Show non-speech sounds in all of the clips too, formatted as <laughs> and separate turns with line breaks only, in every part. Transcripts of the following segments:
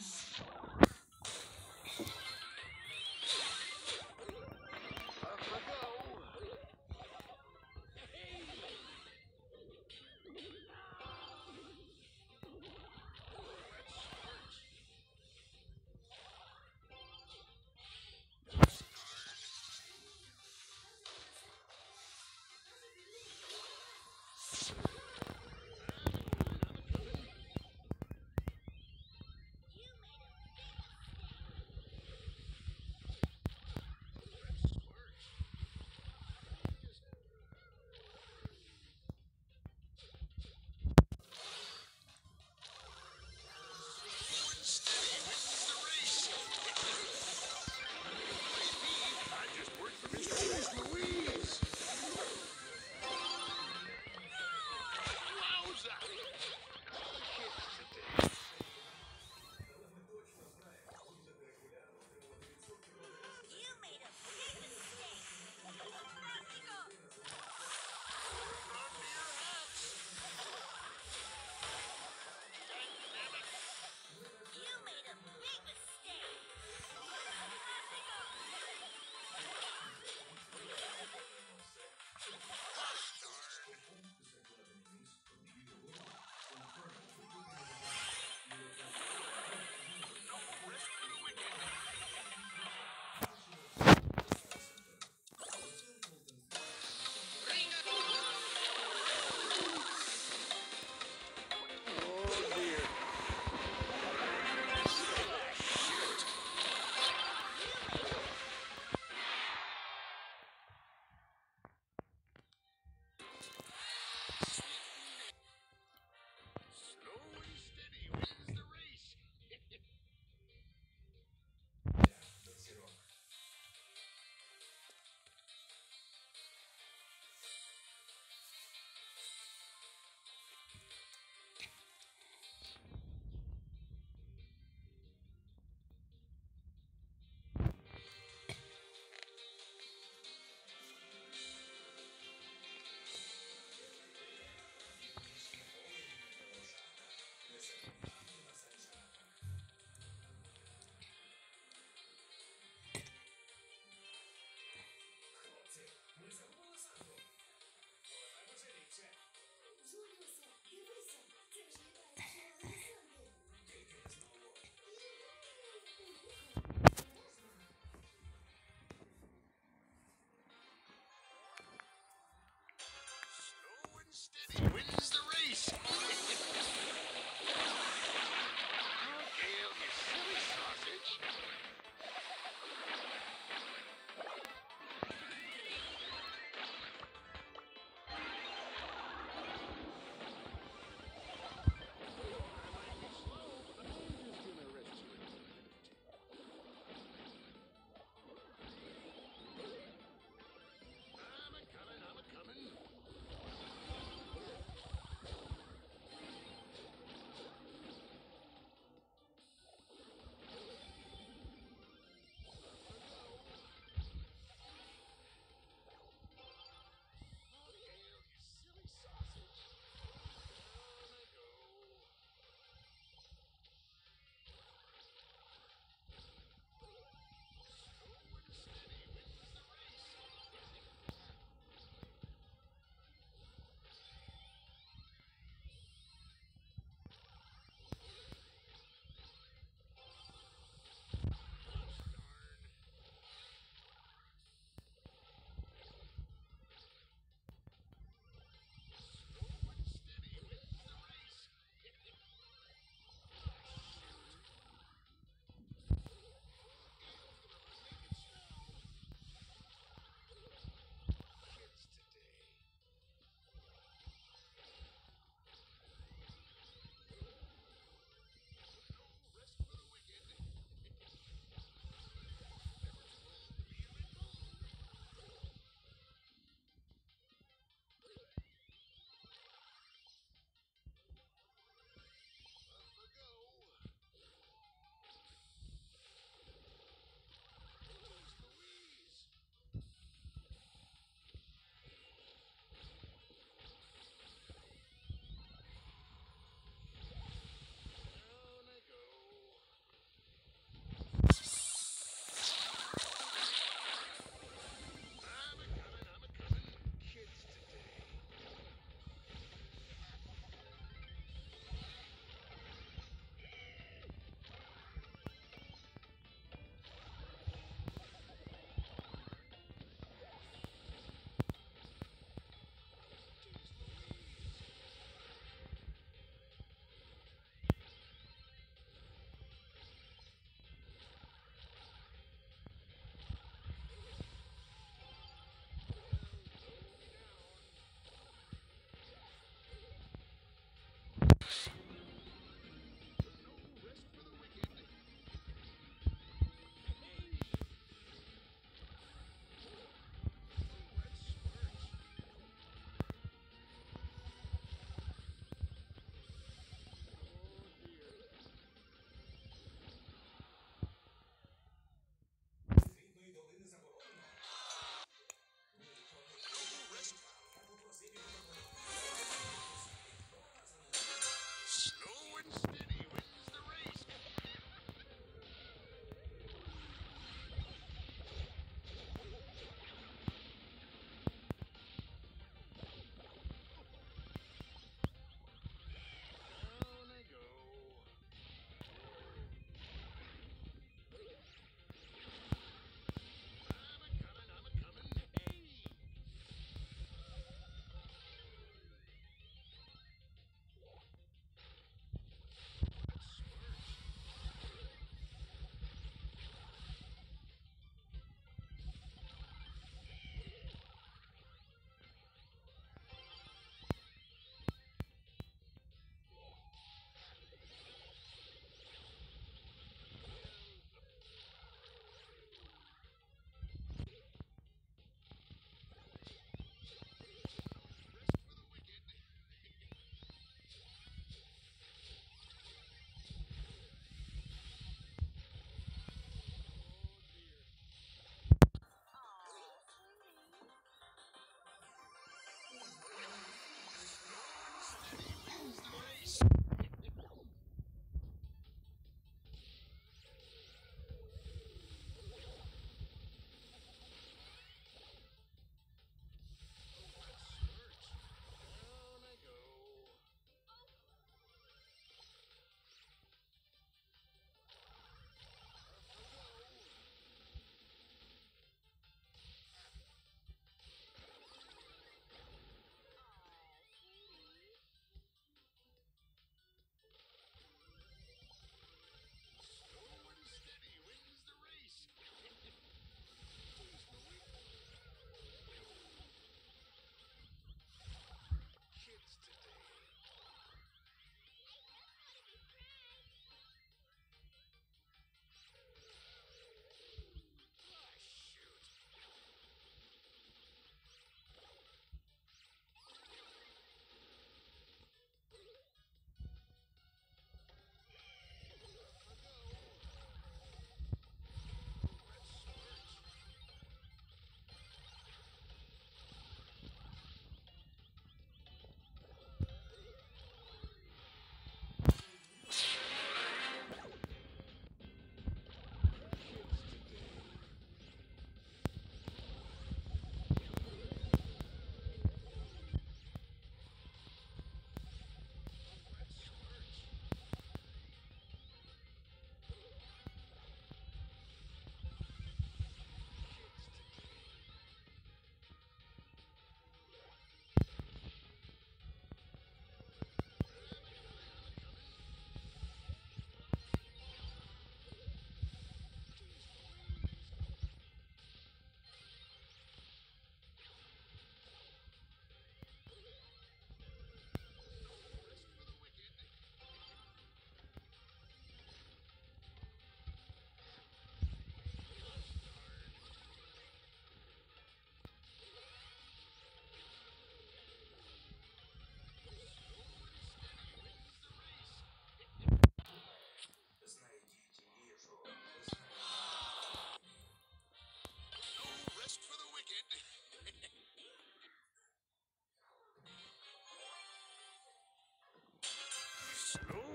friends. He wins the race. <laughs>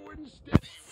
Jordan
Stitt.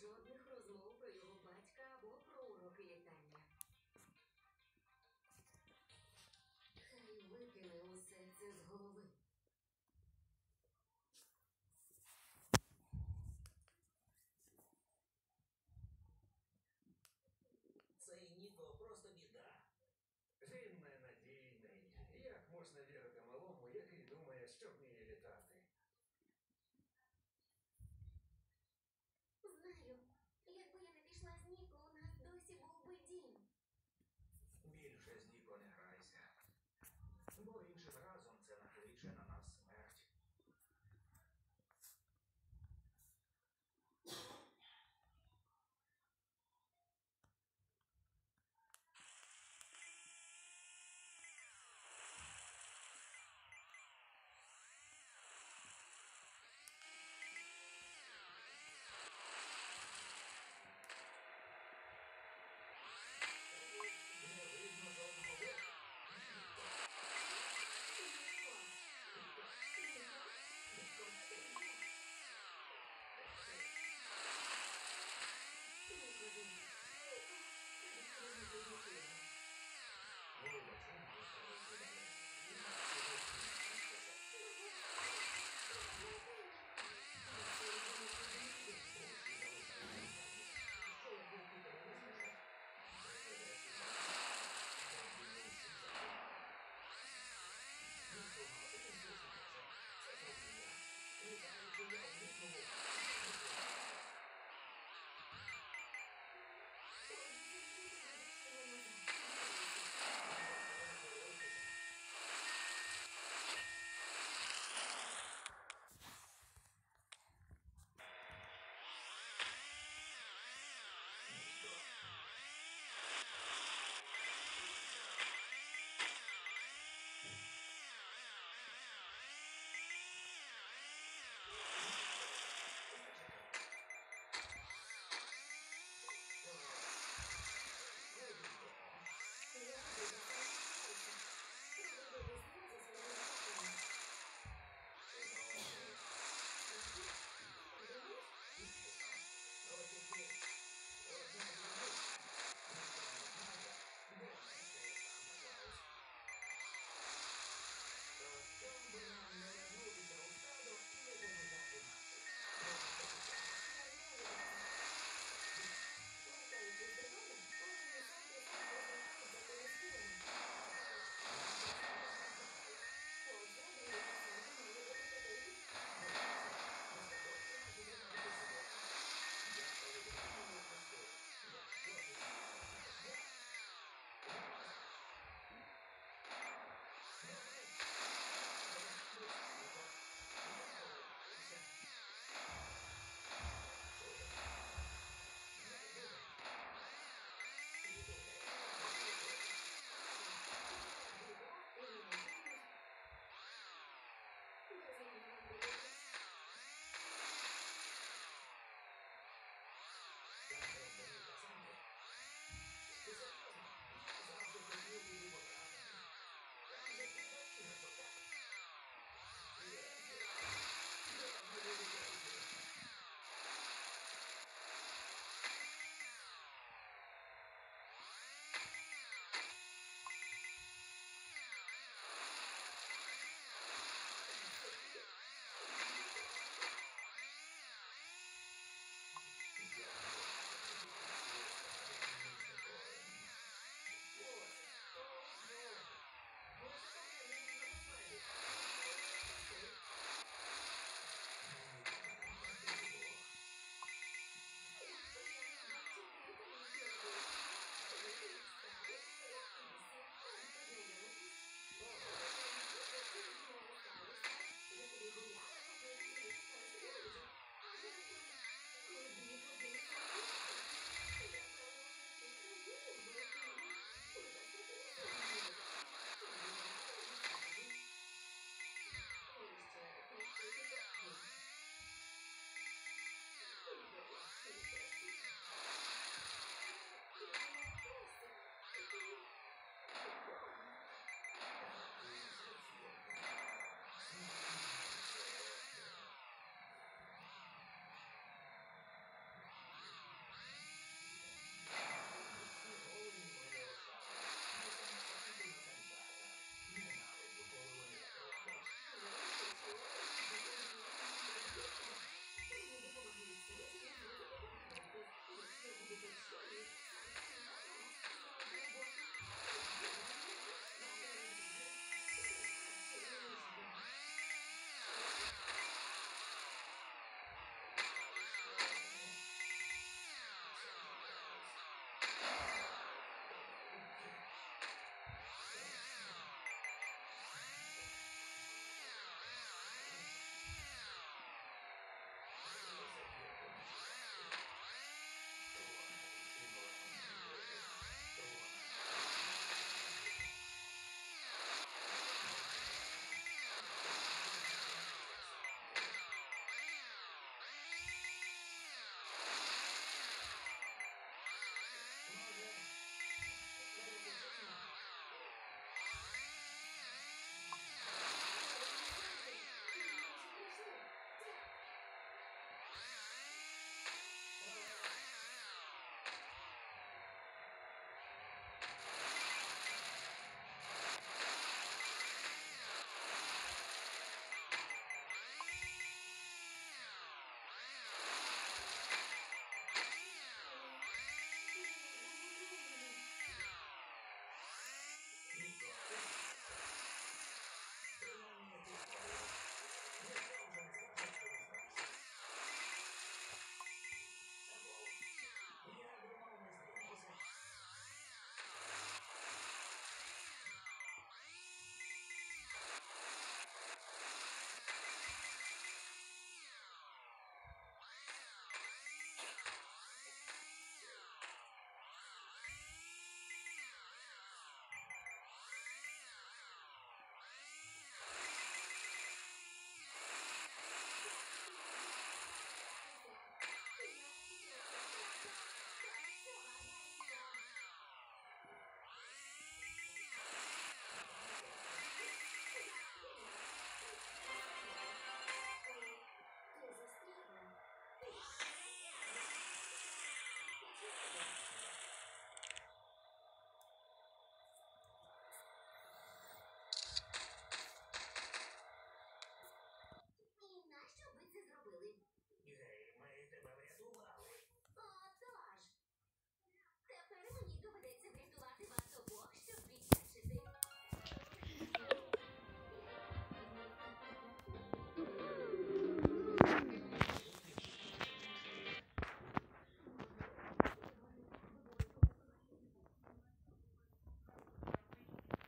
жодних розмов про його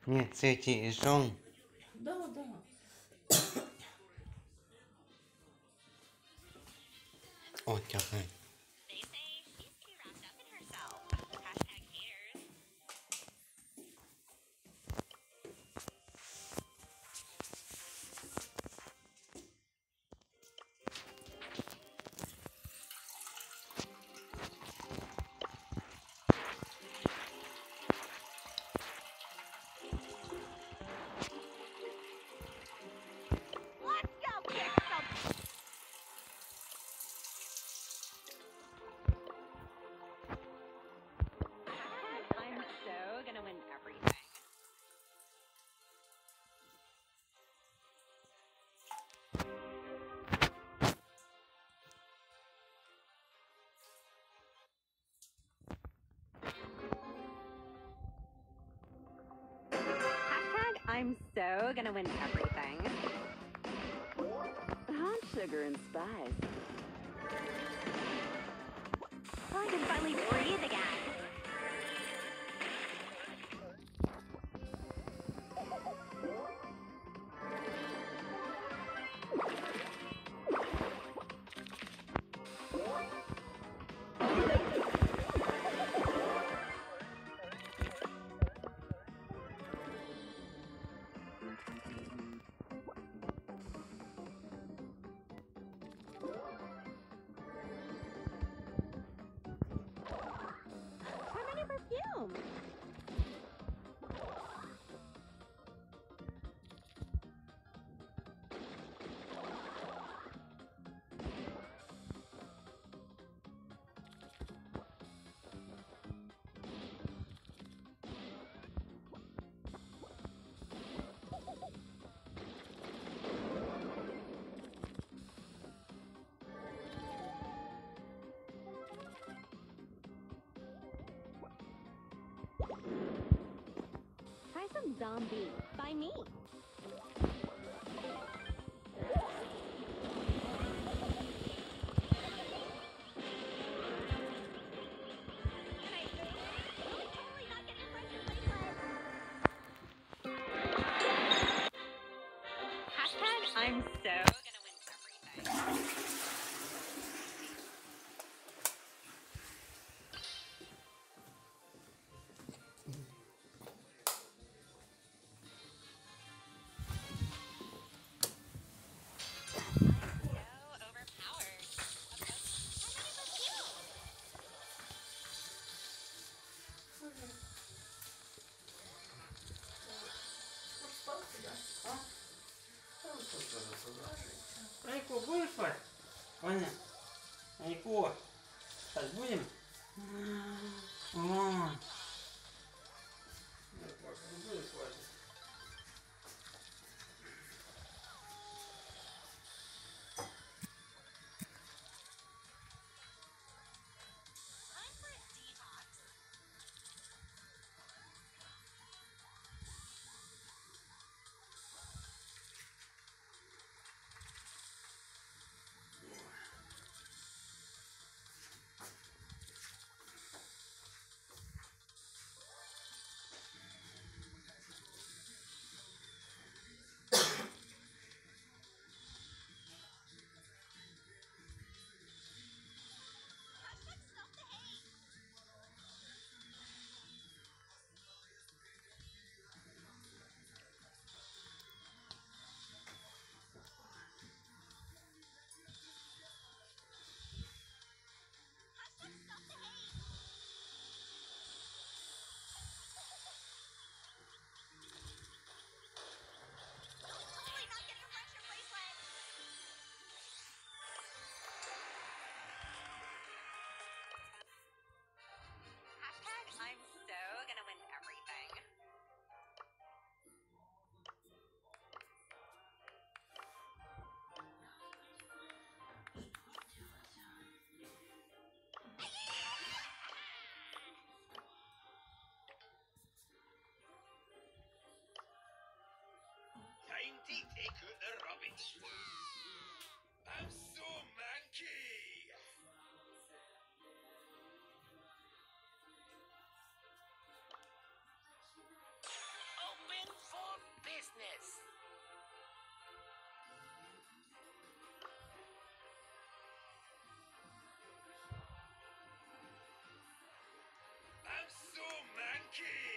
Ні, це ті сон.
So gonna win everything. Hot sugar and spice. Oh, I can finally breathe again. home. Try some zombie by me. I'm
Айко, будешь спать? Ваня? Айко, Сейчас будем?
I'm so
manky. Open for business! I'm so manky.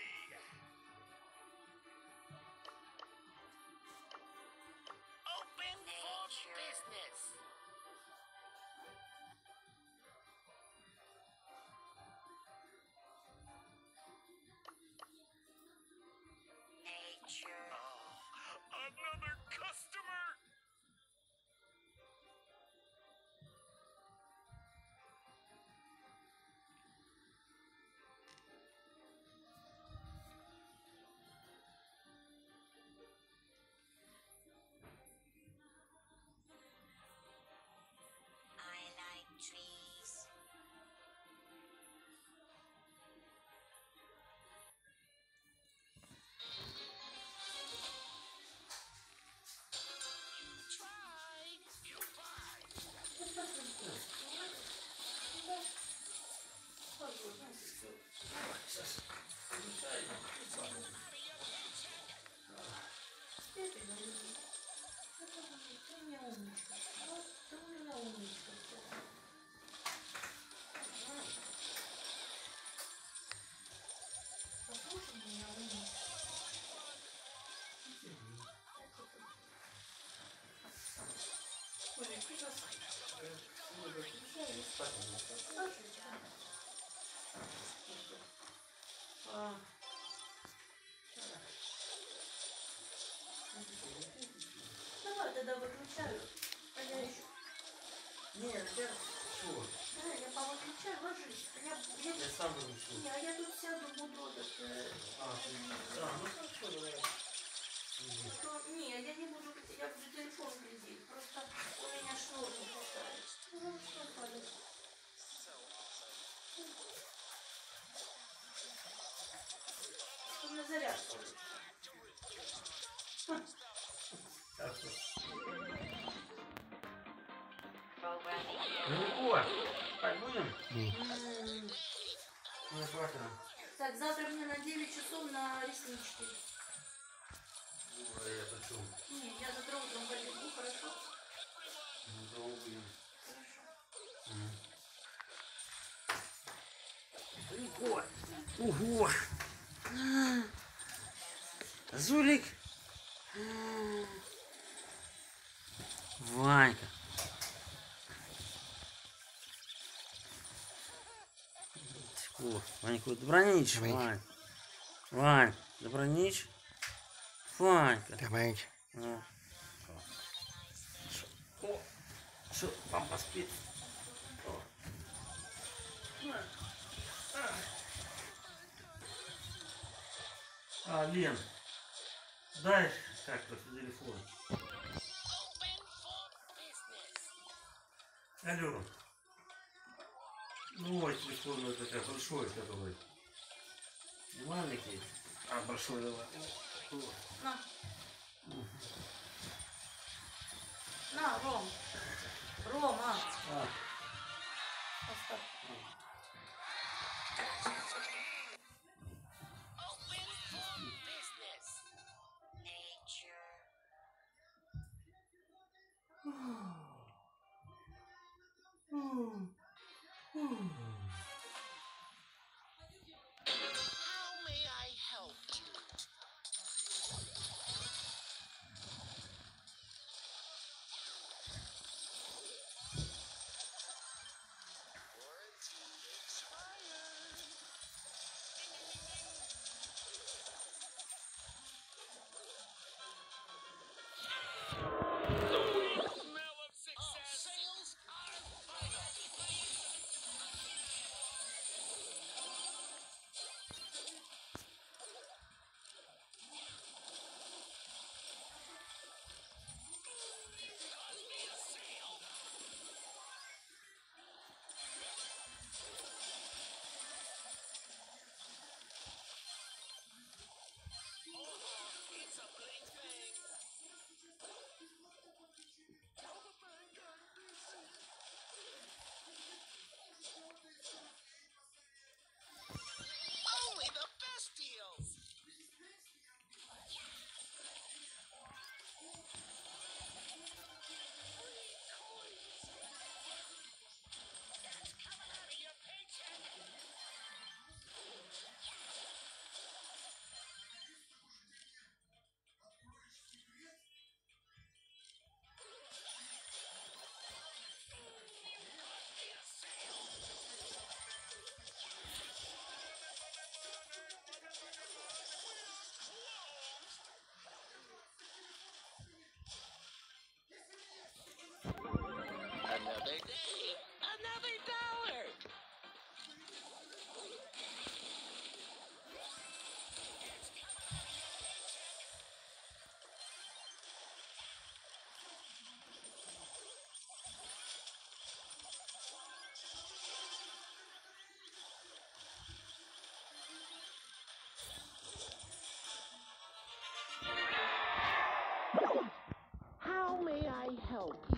Давай тогда выключаю. А я еще.
ні, я що?
Да, я повыключаю, ложись. Я, я,
Я сам вирішу.
не, а я тут сяду, буду этот,
А, ти, а, ну хорошо, давай.
ну, не, я не буду, я буду телефон глядеть. Просто у меня шнур не хватает. Ну, что падает? У меня зарядка.
Далеко. Спать будем? Ну.
Так, завтра мне на 9 часов на реснички.
Ой, я почему?
Не, я завтра утром побегу, хорошо?
Ну.
Хорошо.
Далеко. Ого. Зулик. Ванька. О, Ваньку, добронич,
Давай.
Вань. Вань, добронич. Ванька.
Давай.
А. О, что, папа спит. А, Лен, дай как-то телефон. Алло. Ну, мой телефон это как большой такой. Маленький. А, большой давай. О.
На. На, Ром. Рома.
А.
Оставь.
How Another day, another dollar. How may I help you?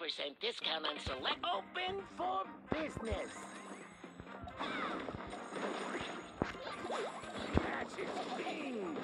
50% discount on select open for business. That's his thing.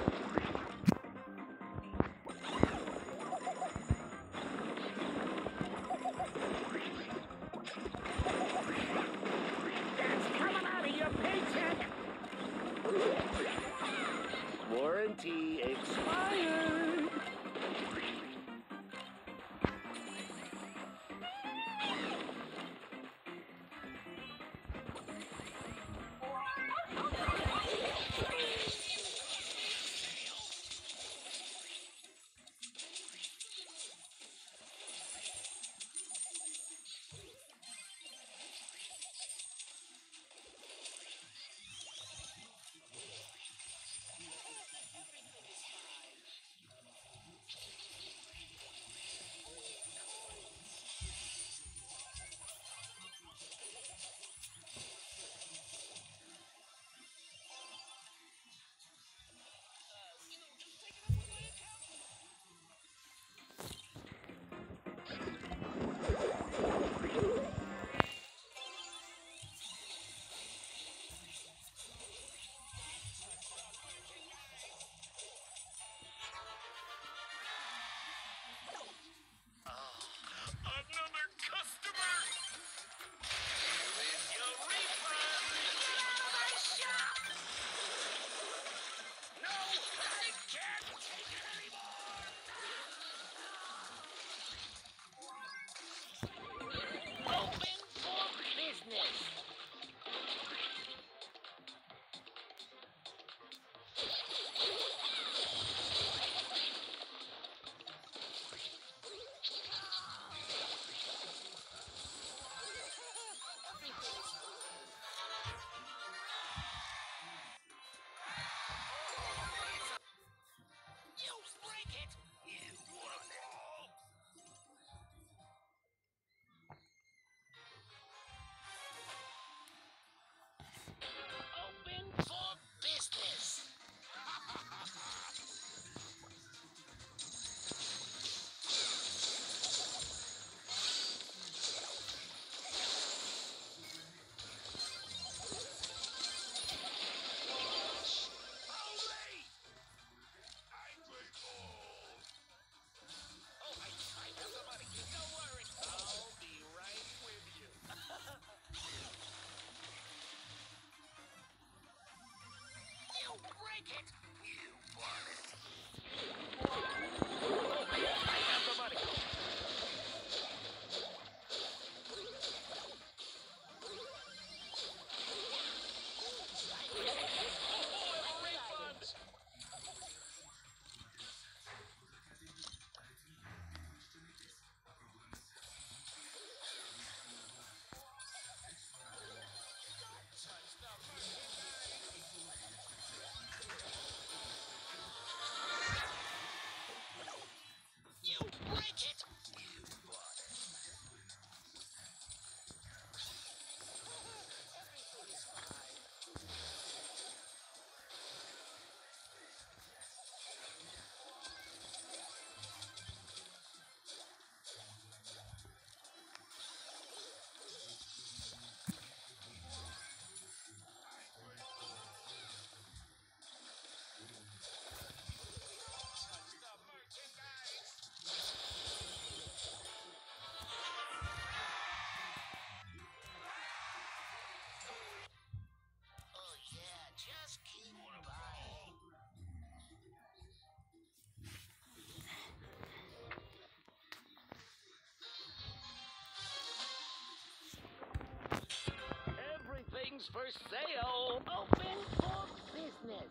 homes for
sale.
Open for business.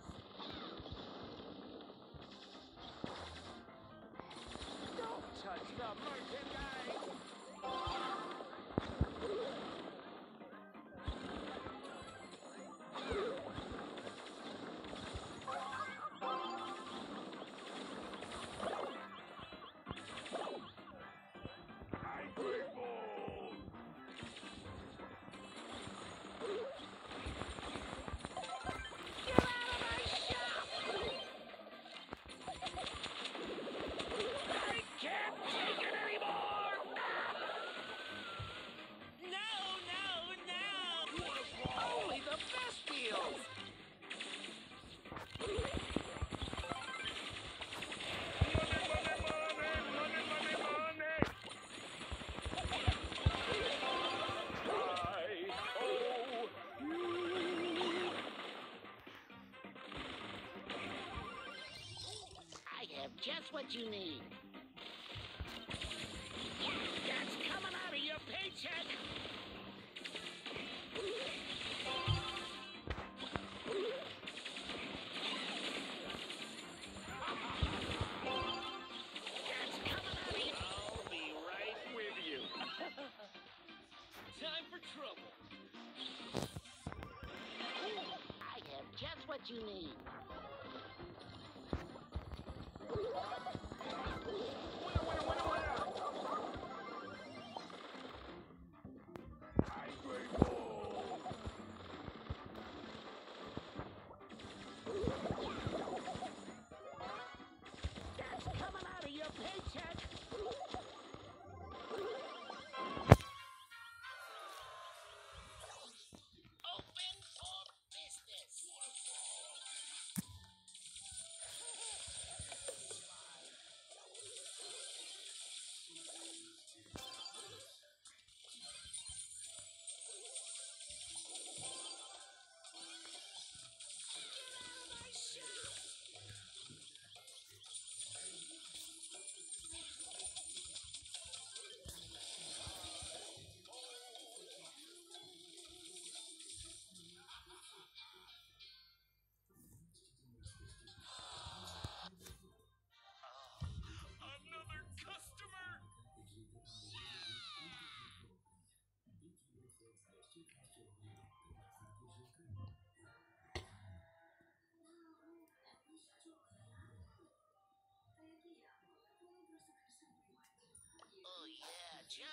Don't touch the merchandise.
Have what you need. That's coming out of your paycheck. That's coming out of your...
I'll be right with you. <laughs>
Time for trouble.
I have just what you need.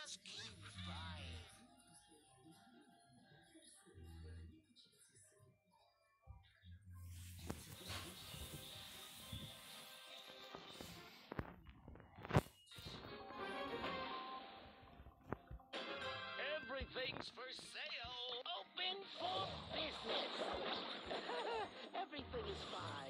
Just keep buying.
Everything's for sale.
Open for business. <laughs> Everything is fine.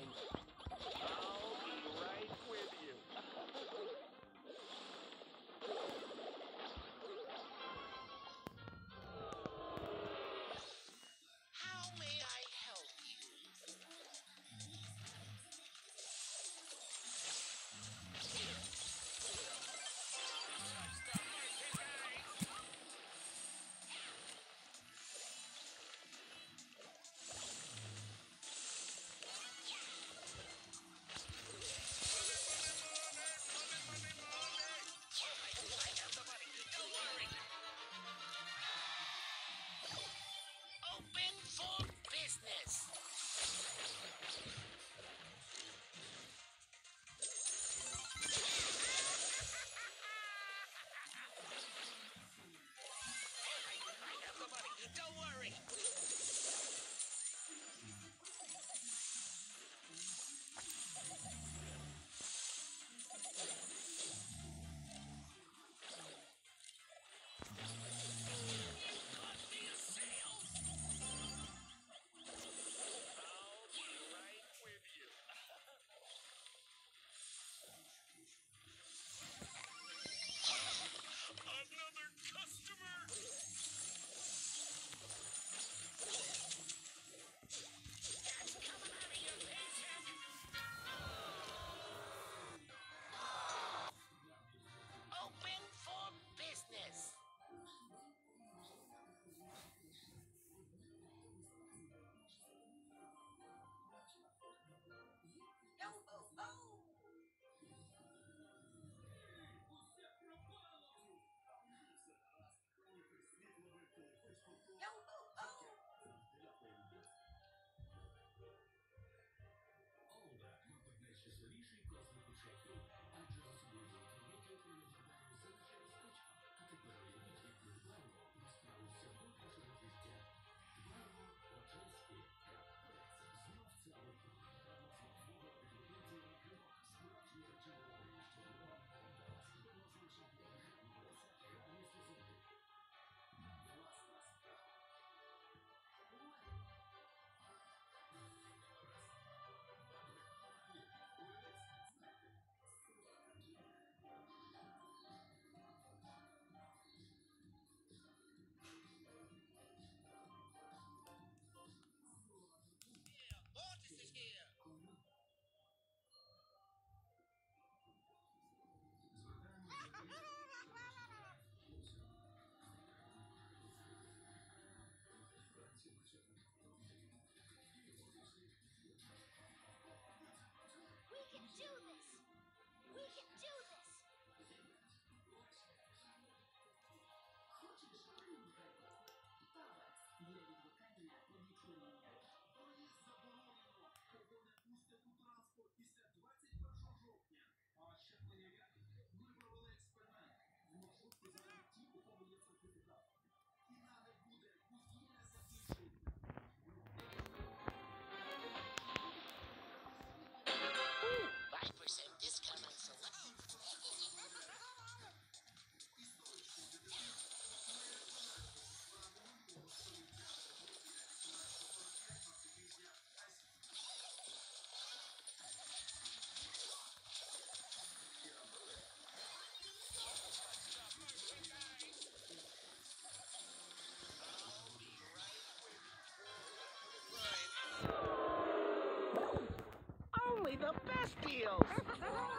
steals. <laughs>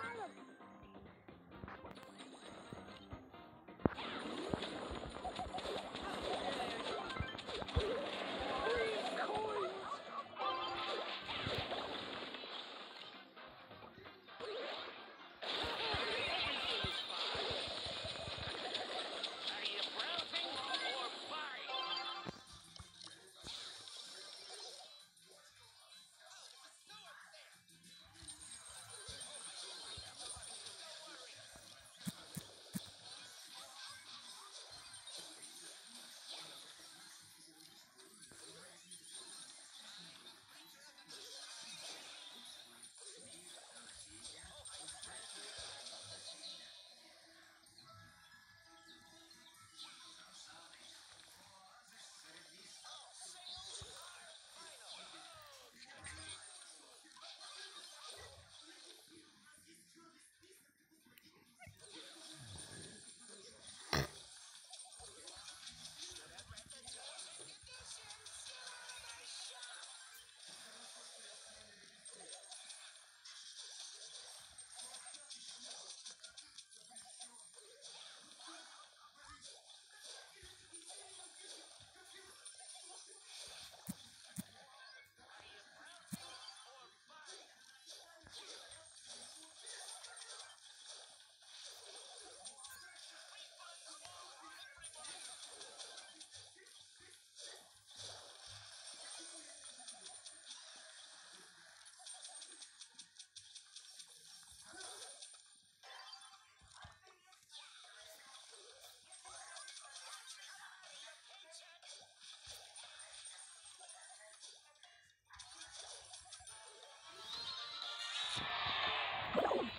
Oh!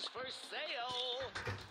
For
sale.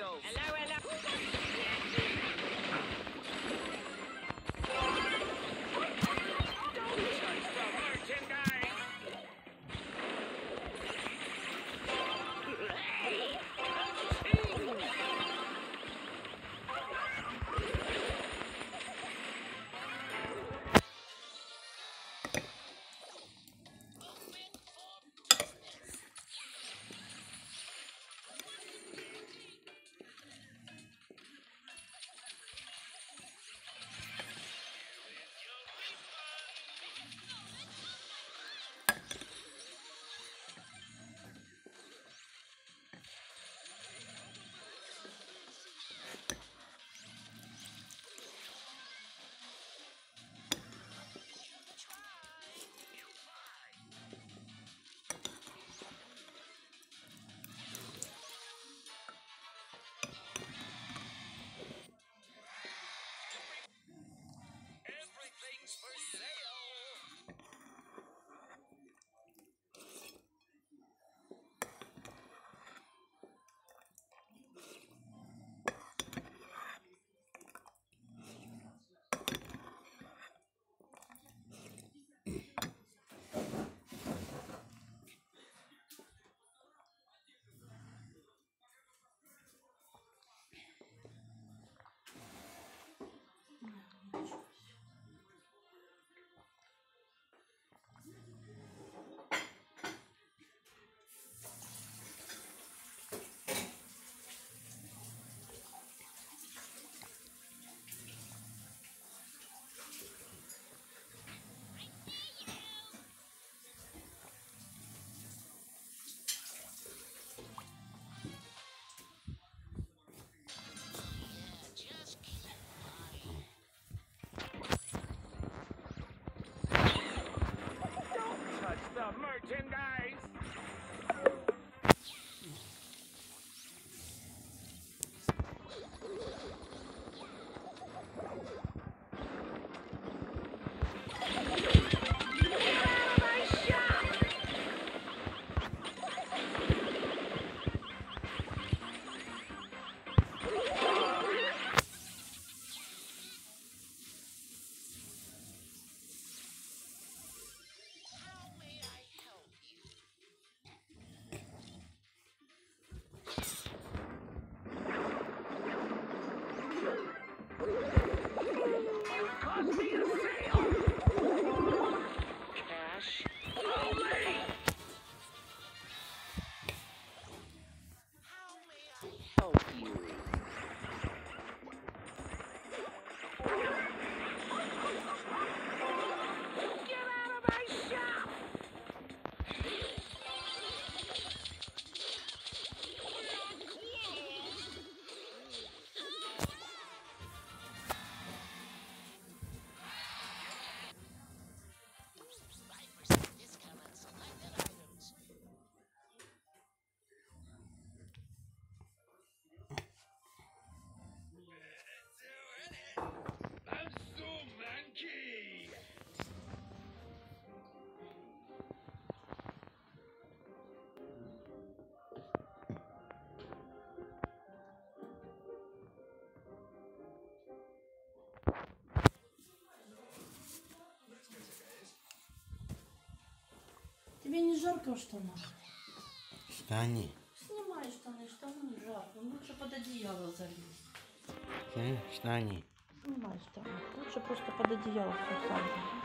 videos. Hello, hello. I'll be a sail.
Тебе не жарко в штанах?
Штани.
Снимай штаны, штаны жарко. Лучше под одеяло залезь.
М, Штани.
Снимай штаны. Лучше просто под одеяло все сам.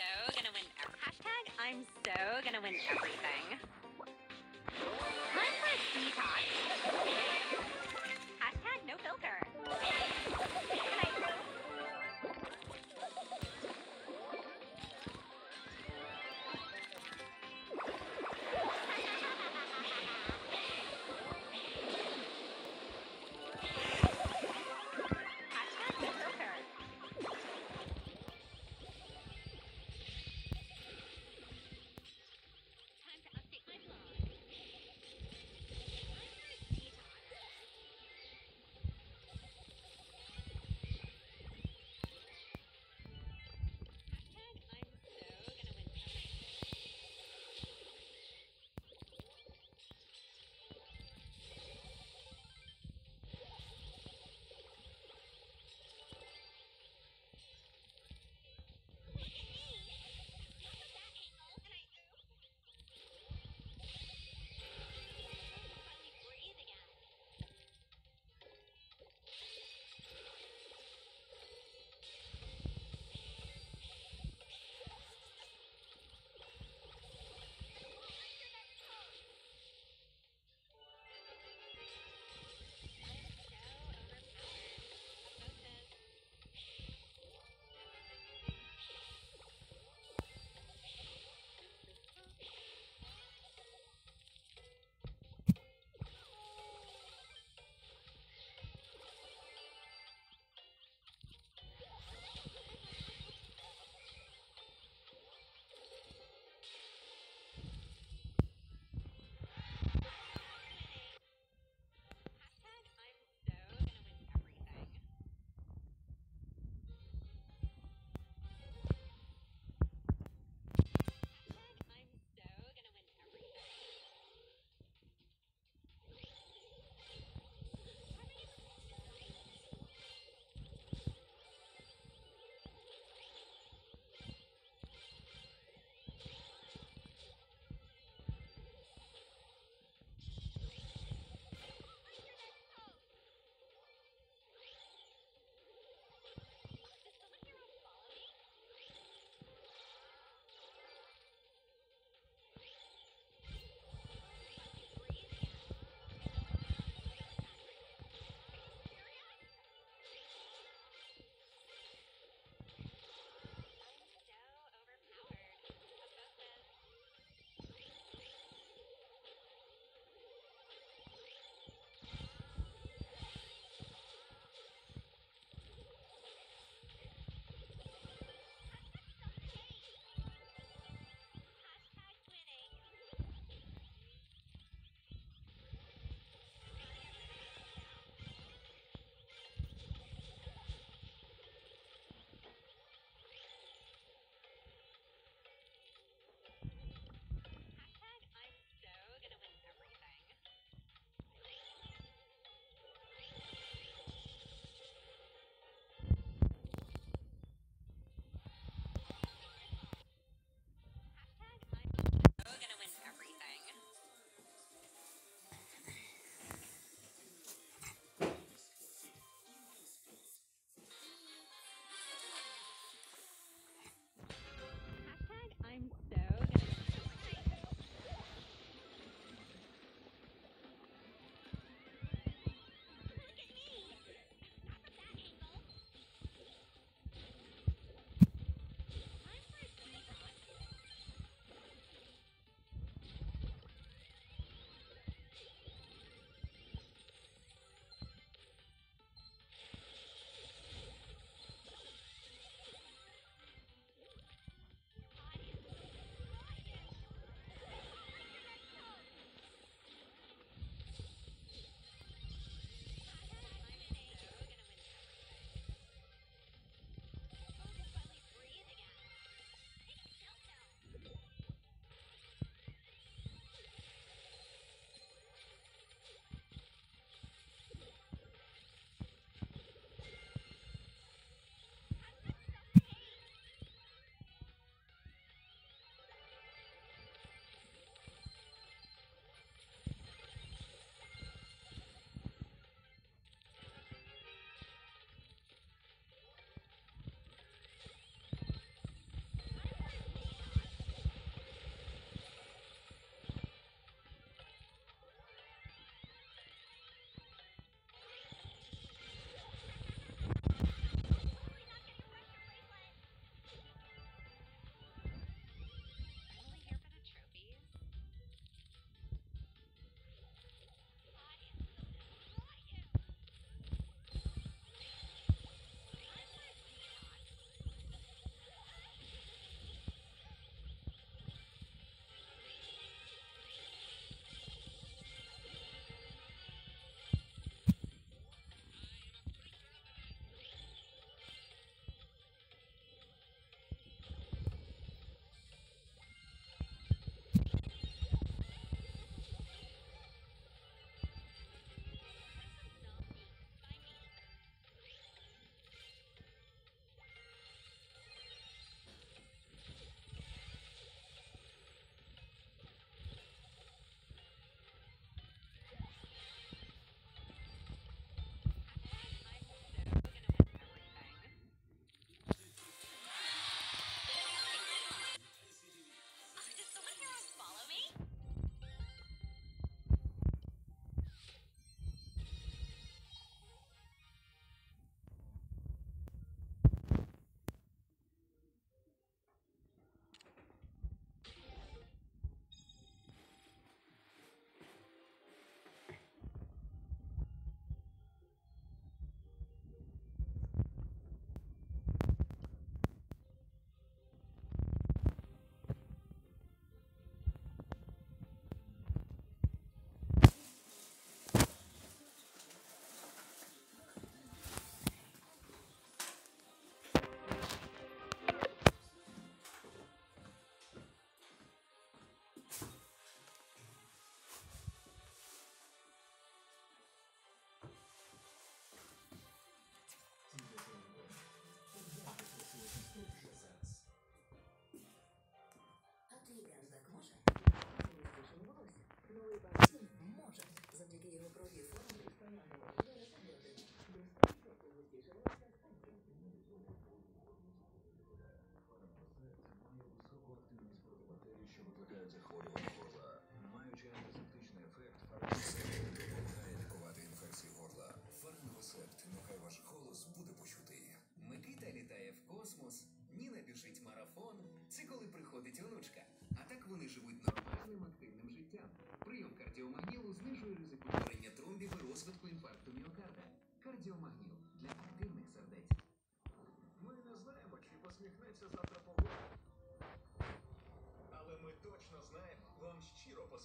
so gonna win hashtag I'm so gonna
win everything. Time for
a. літає в космос, Ніна біжить марафон. Це коли приходить онучка. А так вони живуть нормальним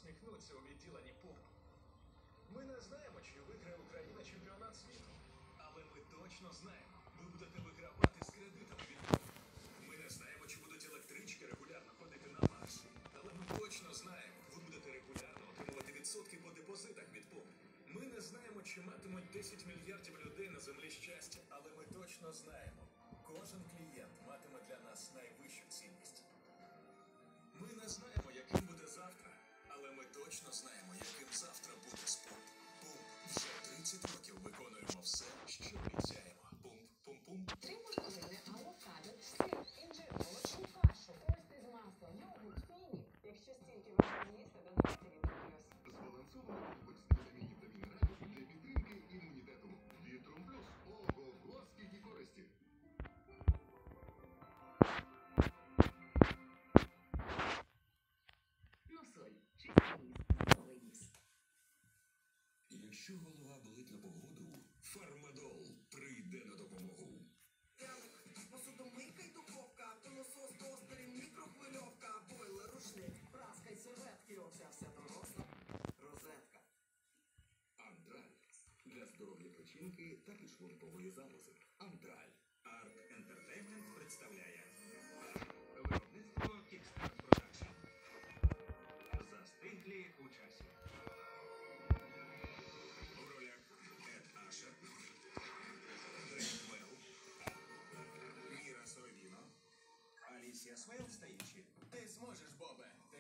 посміхнуться у відділенні ПУМ. Ми не знаємо, чи виграє Україна чемпіонат світу. Але ми точно знаємо, ви будете вигравати з кредитами від ПУМ. Ми не знаємо, чи будуть електрички регулярно ходити на Марс. Але ми точно знаємо, ви будете регулярно отримувати відсотки по депозитах від ПУМ. Ми не знаємо, чи матимуть 10 мільярдів людей на землі щастя, але ми точно знаємо, кожен клієнт 30 років виконуємо все, що обіцяємо.
Якщо
голова болить на погоду, фармадол прийде на допомогу.
Посудомийка й духовка, пилосос, тостері, мікрохвильовка, бойлер, рушник, праска й серветки, оця вся доросла. Розетка.
Андраль. Для здоров'я печінки та кишкової залози. Антраль. Алісія свое та Ты
Ти зможеш, Бобе. Ти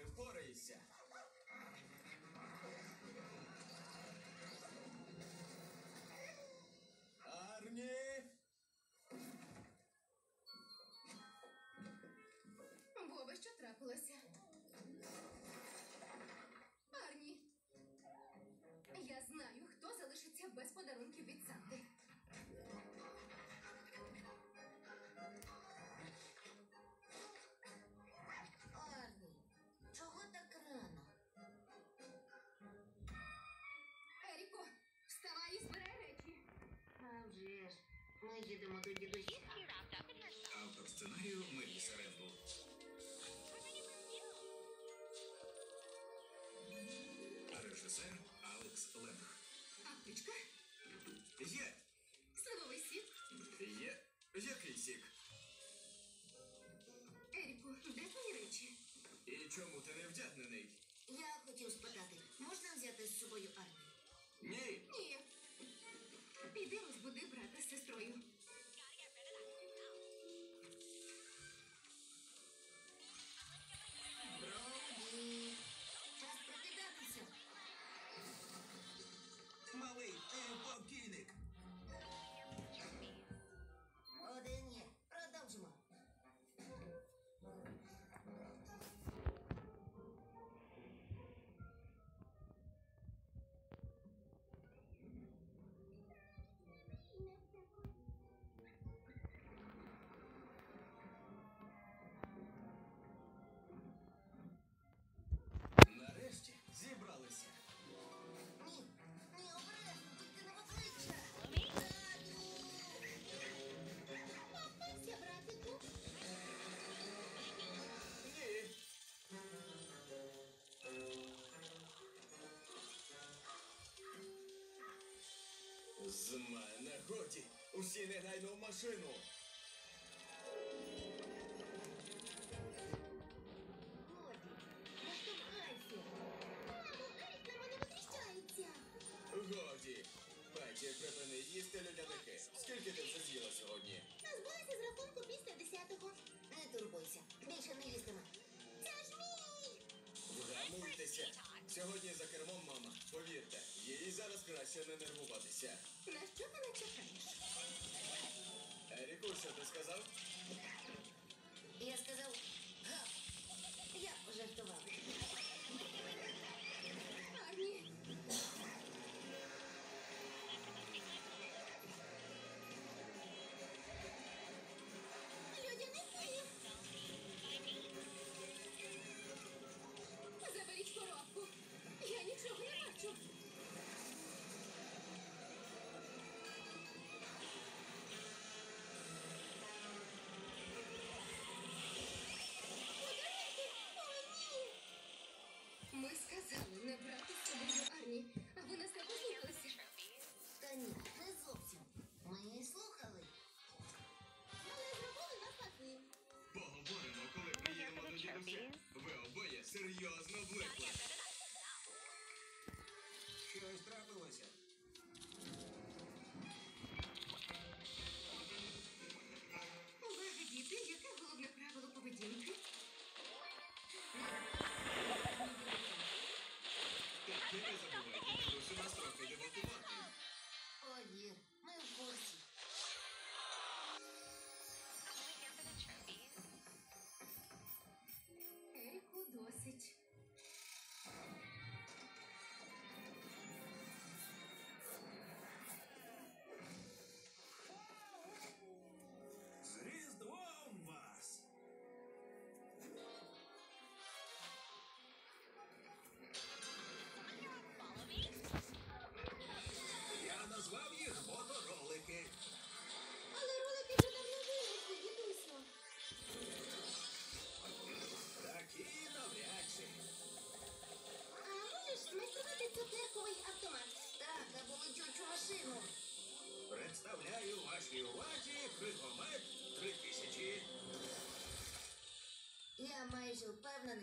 Алекс
Аптечка,
Є!
сливовий сік.
Є! Який сік?
Еріку, де твої речі?
І чому ти не вдягнений?
Я хотів спитати, можна взяти з собою армію?
Ні!
Ні. Піди розбуди брата з сестрою.
Усі негайно в машину.
Годі, розтовхайся. Мамо, Ерік на мене.
Годі. Припини їсти людяники. Скільки ти вже з'їла сьогодні?
Розбилася з рахунку після десятого. Не турбуйся. Більше не їстиме. Це ж мій!
Вгамуйтеся. Сьогодні за кермом мама. Повірте, їй
зараз краще не нервуватися.
На що ти не чекаєш?
Рікуся, ти сказав?
Я сказав, гав. Я пожартував.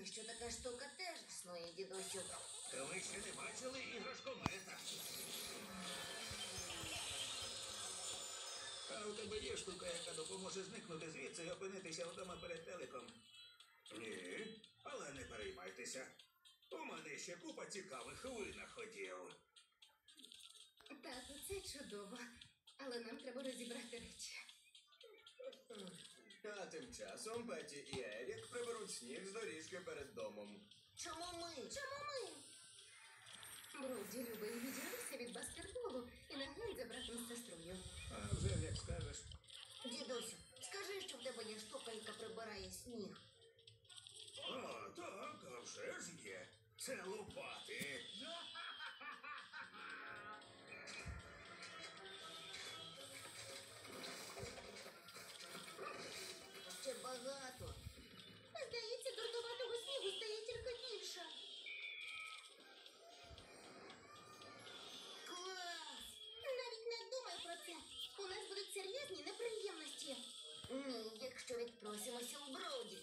що така штука теж існує, дідусю.
Та ви ще не бачили іграшкомета? А у тебе є штука, яка допоможе зникнути звідси і опинитися вдома перед телеком. Ні, але не переймайтеся. У мене ще купа цікавих винаходів.
Тату, це чудово. Але нам треба розібрати речі
тим часом Беті і Ерік приберуть сніг з доріжки перед домом.
Чому ми? Чому ми? Бруді любий відірвався від баскетболу і наглядь за братом з сестрою.
А вже як скажеш.
Дідусю, скажи, що в тебе є штука, прибирає сніг.
А, так, а вже ж є. Це лопати.
человек просим, осел броди.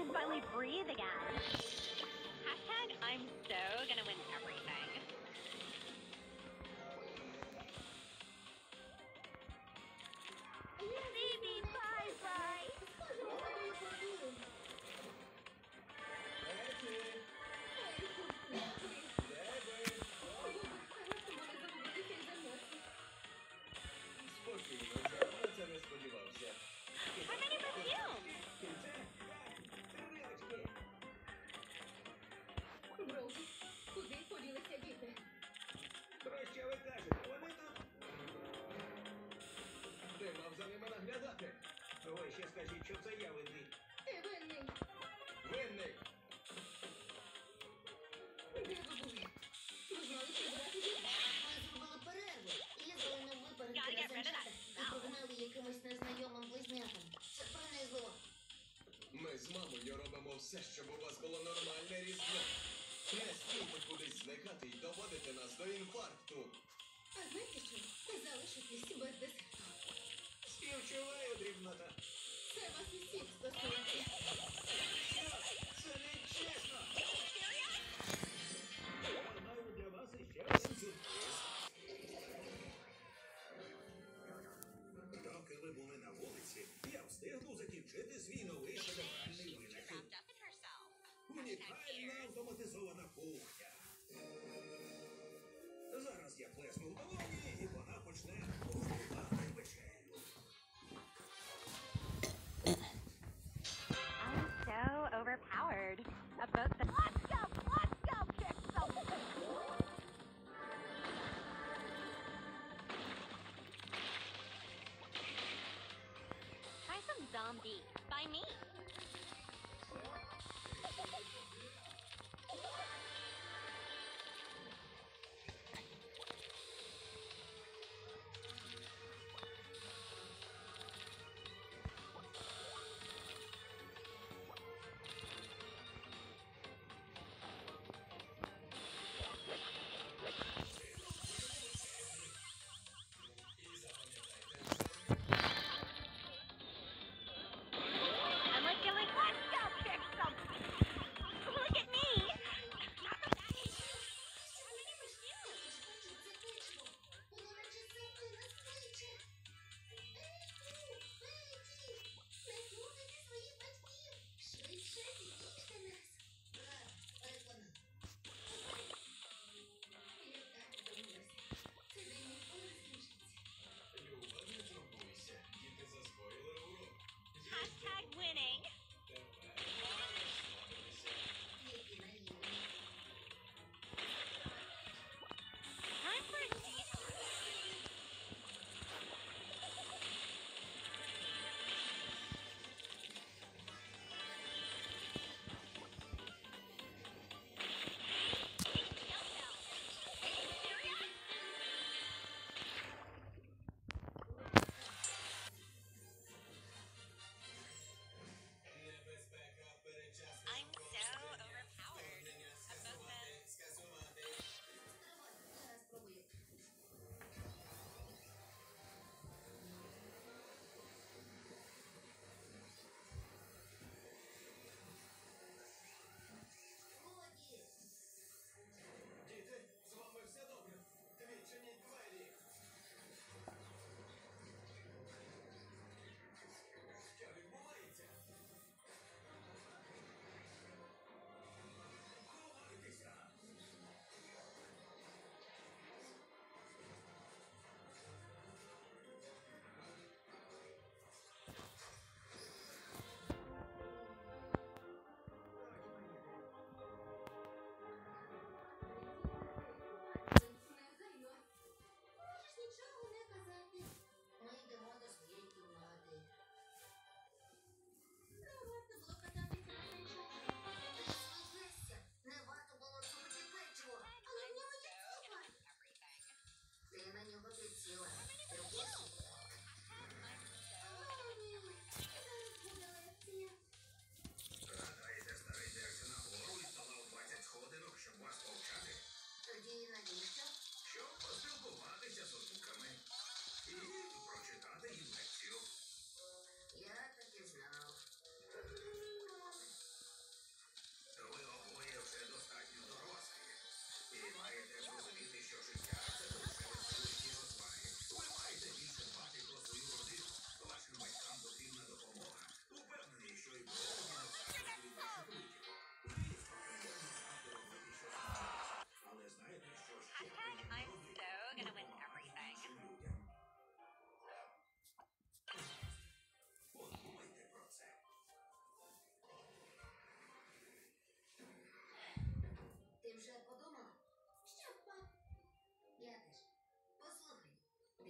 can finally breathe again. Hashtag I'm so gonna win everything.
молився, щоб у вас було нормальне різдво. Не стіл ви кудись зникати і доводити нас до інфаркту.
А знаєте що? Ви залишитесь без десерту.
Співчуваю, дрібнота.
Це вас усіх стосується.
Lord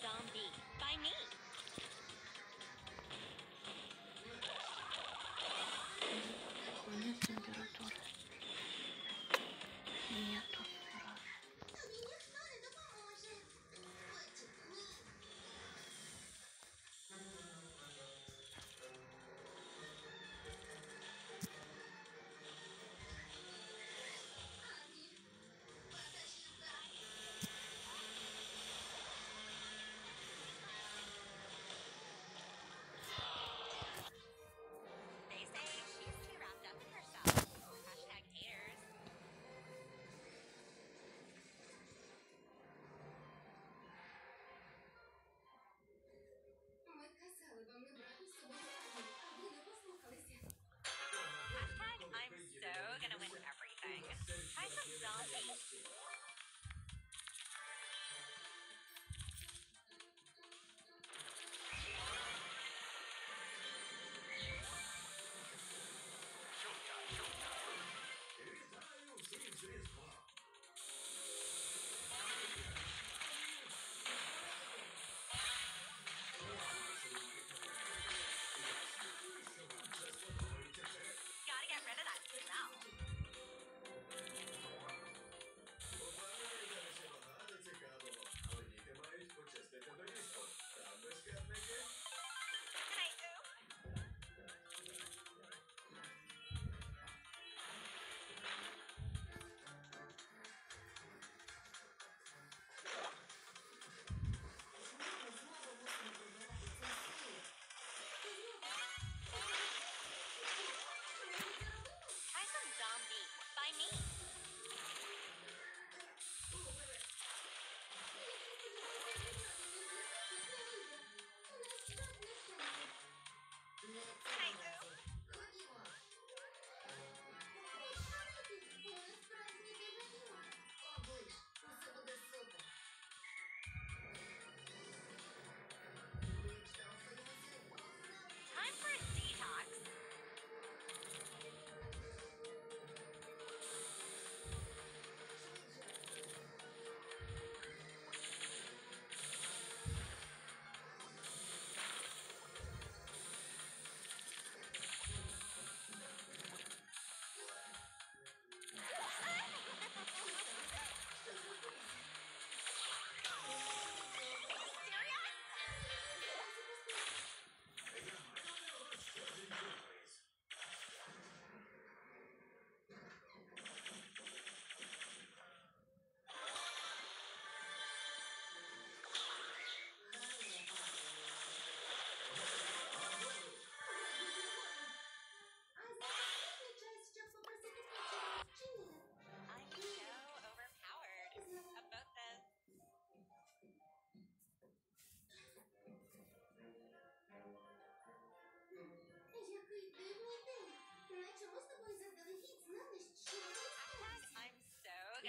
Zombie by me.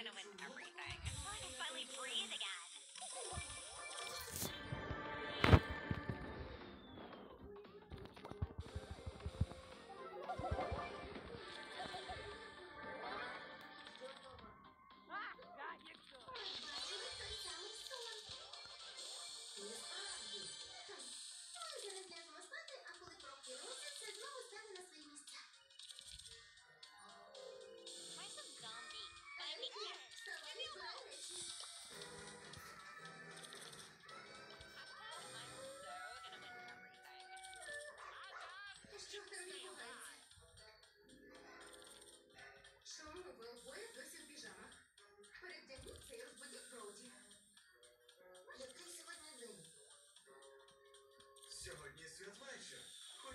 Gonna win everything.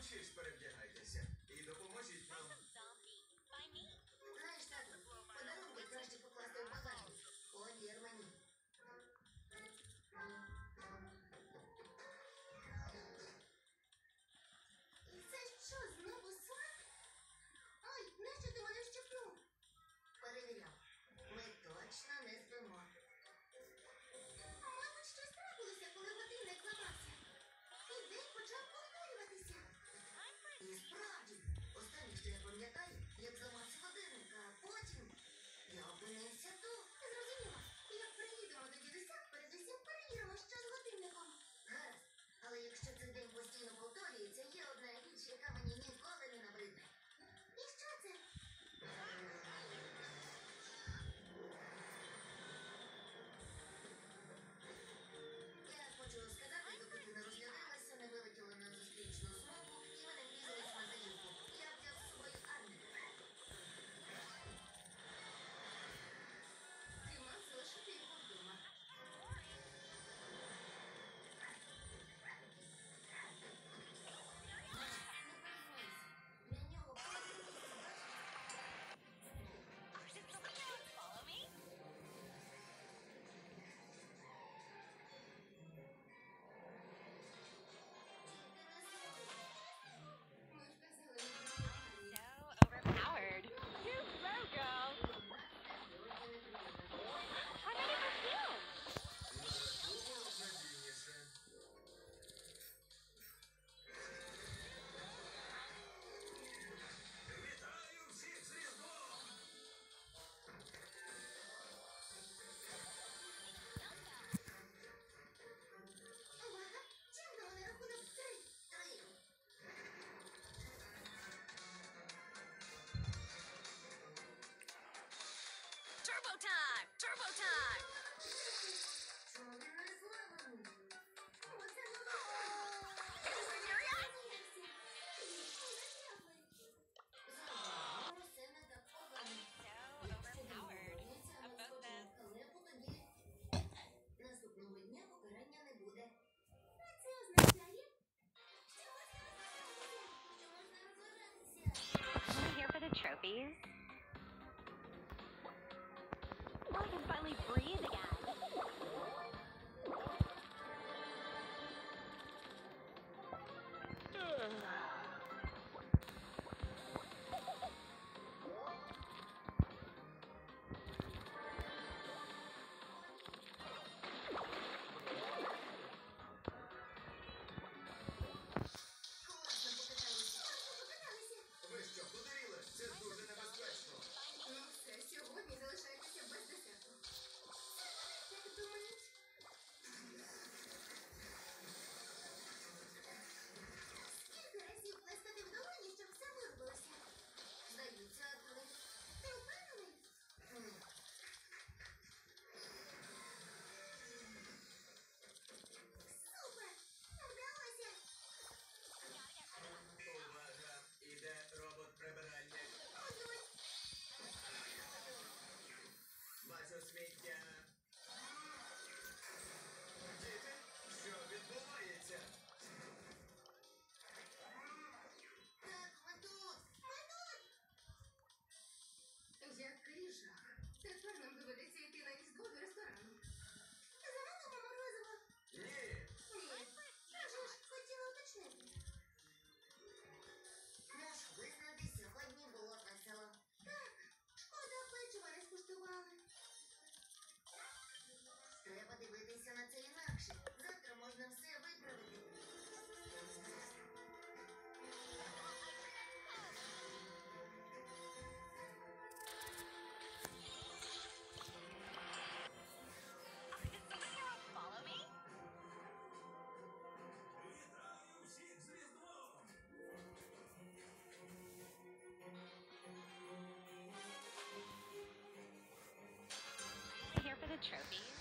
but para el Amen. bodies. I can finally breathe trophies.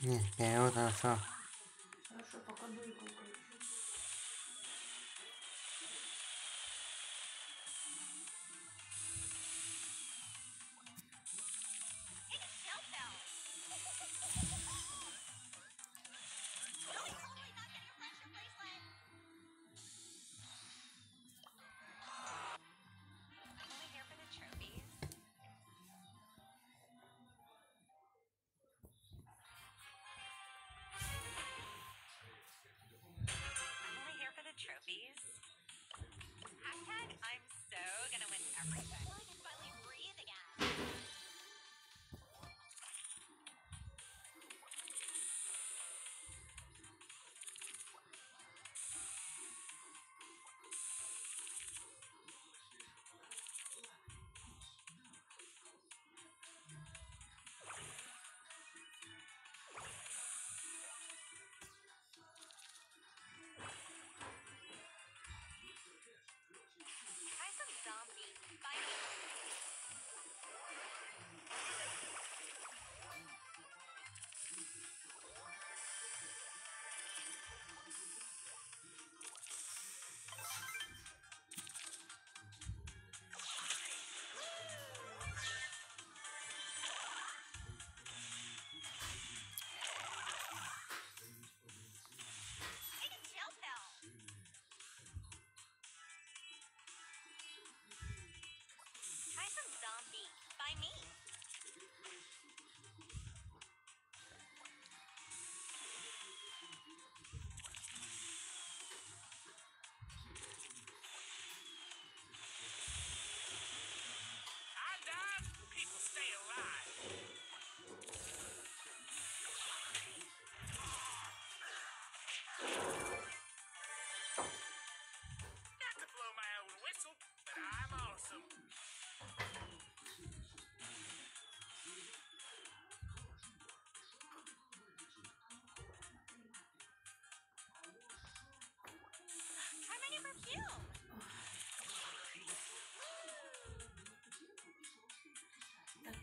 Nhà 他
啥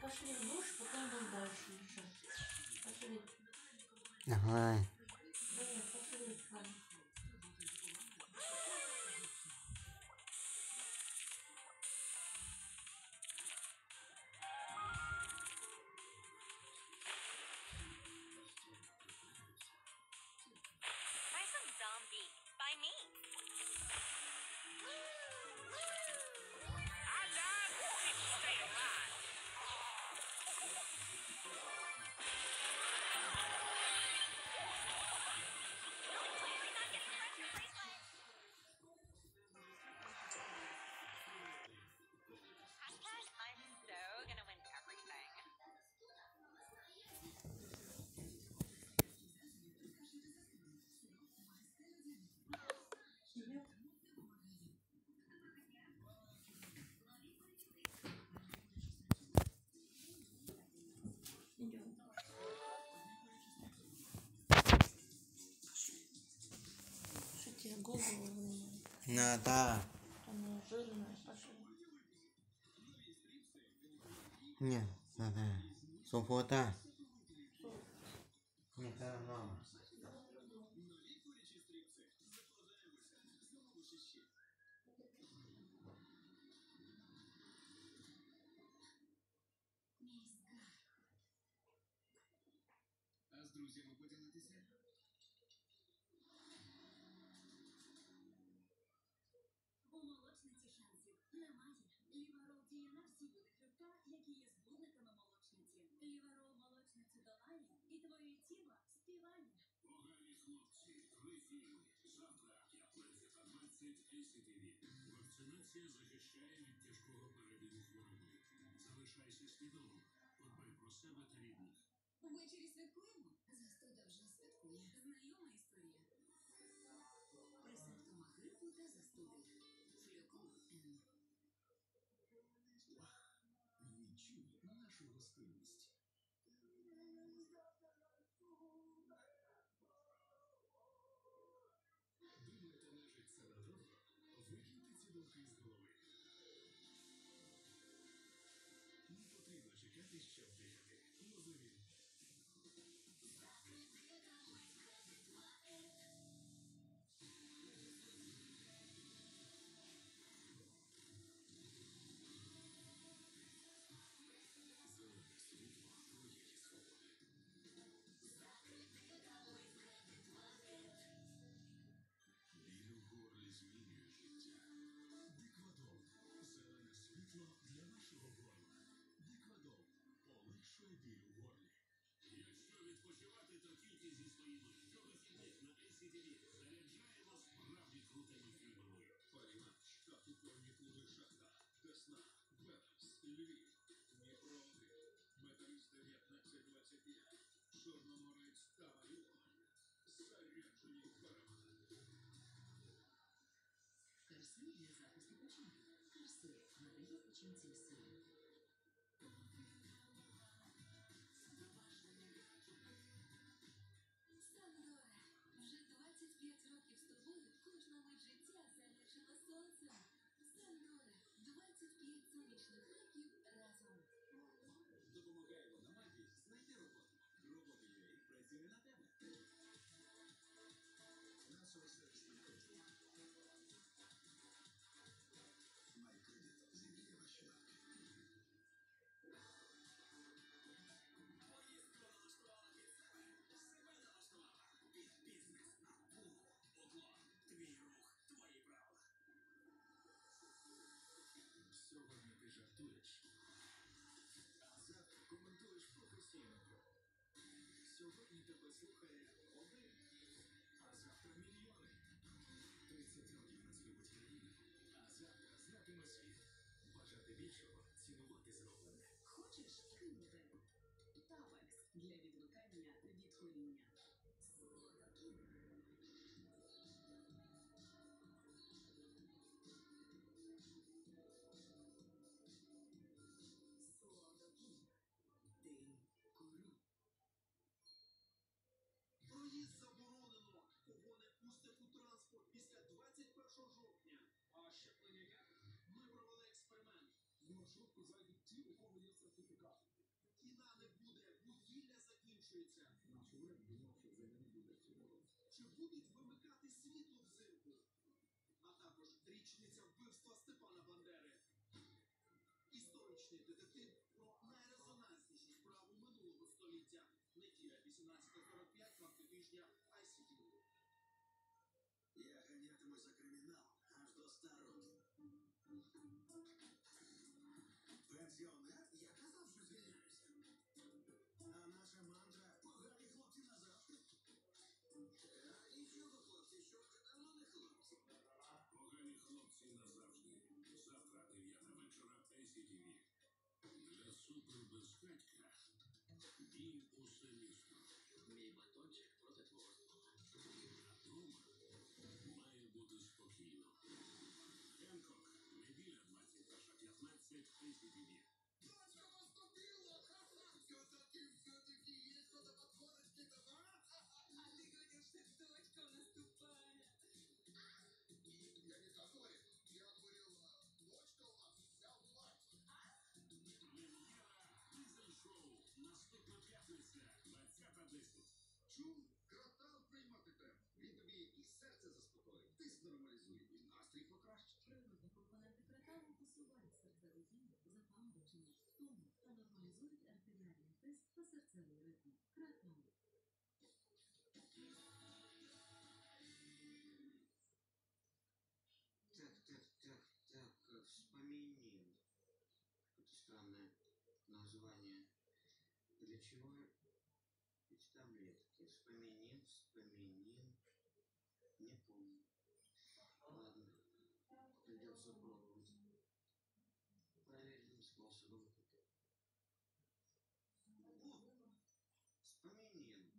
пошли в душ, потом будем дальше. Пошли.
Давай.
Тебе
да.
Она жирная, пошли.
Нет, надо. Суббота.
молочницю долає, і твоє тіло співає.
Погані хлопці, ви фільми. Завтра 15 ACTV. Вакцинація захищає від тяжкого перебігу хвороби. Залишайся свідомим. Подбай про себе та рідних.
Ввечері святкуємо? Застуда вже святкує. Знайома історія. При симптомах грипу та застуди. Флюкон Н.
Відчуй нашу гостинність. Думки з голови. Не потрібно чекати, щоб дихати. TV заряджаємо справді крутими фільмами. Парімач,
капітонні клуби Шахта, Десна, Бетс, Львів, Дніпро, Металіст 1925, Чорноморець та Маріон. Заряджені парами. Карси для захисту починку. Карси надає починців сили. Сонцем. Сандора. 25 сонячних років разом.
Допомагаємо на магії знайти роботу. Робота UA працює на тебе. Фінансовий сервіс Сьогодні ти жартуєш. А завтра коментуєш професійно. Сьогодні тебе слухає один, а завтра мільйони. 30 років нас любить країна, а завтра знатиме світ. Бажати більшого, цінувати зроблене.
Хочеш кинути? Тапекс для відвикання від хоління.
Після 21 жовтня. А щеплення як? Ми провели експеримент. Маршрутку зайдуть ті, у кого є сертифікат. Кіна не буде, будівля закінчується. Наш уряд думав, що взагалі не буде цього. Чи будуть вимикати світло взимку? А також річниця вбивства Степана Бандери. Історичний детектив про найрезонансніші справу минулого століття. Неділя 18.45, факти тижня аж до 100 років. Пенсіонер? Я казав, що звільняюся. А наша мантра погані хлопці назавжди. А нічого, хлопці, що вже давно не хлопці.
Погані хлопці назавжди. Завтра 9 вечора ACTV. Для супербезхатька дім усе 21.15 ACTV.
Дочка поступила! Все-таки, все-таки есть кто-то подходит к этому.
А ти говорив, що дочка наступає.
Я не так говорил. Я говорил, дочка у нас вся в платье.
Прем'єра Дизель-шоу. Наступна п'ятниця, 20.10.
Чув? Кратан приймати треба. Він тобі і серце заспокоїть, тиск нормалізує,
Серцевий ритм. Кратал.
Так, так, так, так, э, вспомнил. Это странное название. Для чего эти таблетки? Вспомнил, вспомнил. Не помню. Ладно, придется пробовать. Проверенным способом. О, вспомнил.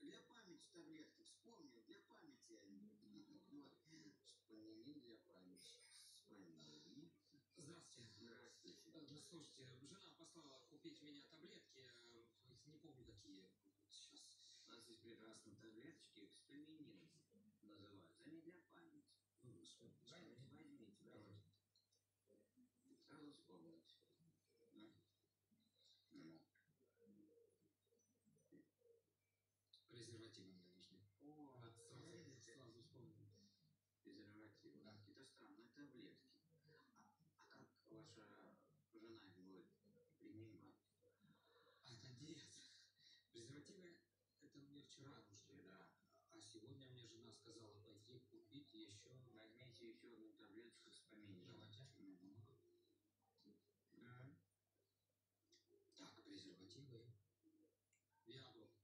Для памяти вспомнил, для памяти. <laughs> Вот. Вспомнил для памяти.
Здравствуйте.
Здравствуйте.
Э, Ну, слушайте, жена послала купить меня таблетки, э, не помню какие. Сейчас.
У нас есть прекрасные таблеточки, вспомнил называются. Они для памяти.
Ну, вспомните.
Возьмите, возьмите.
Давайте.
Сразу вспомните. Да? Ну.
Презервативы. Вот сразу, вспомнил.
презервативы. Да. Какие-то странные таблетки. А, как ваша жена принимать?
А, это нет. Презервативы это мне вчера нужны.
Да.
А сегодня мне жена сказала пойти купить еще.
Возьмите еще одну таблеточку вспомните.
Давайте.
Да.
Так, презервативы. Виагру.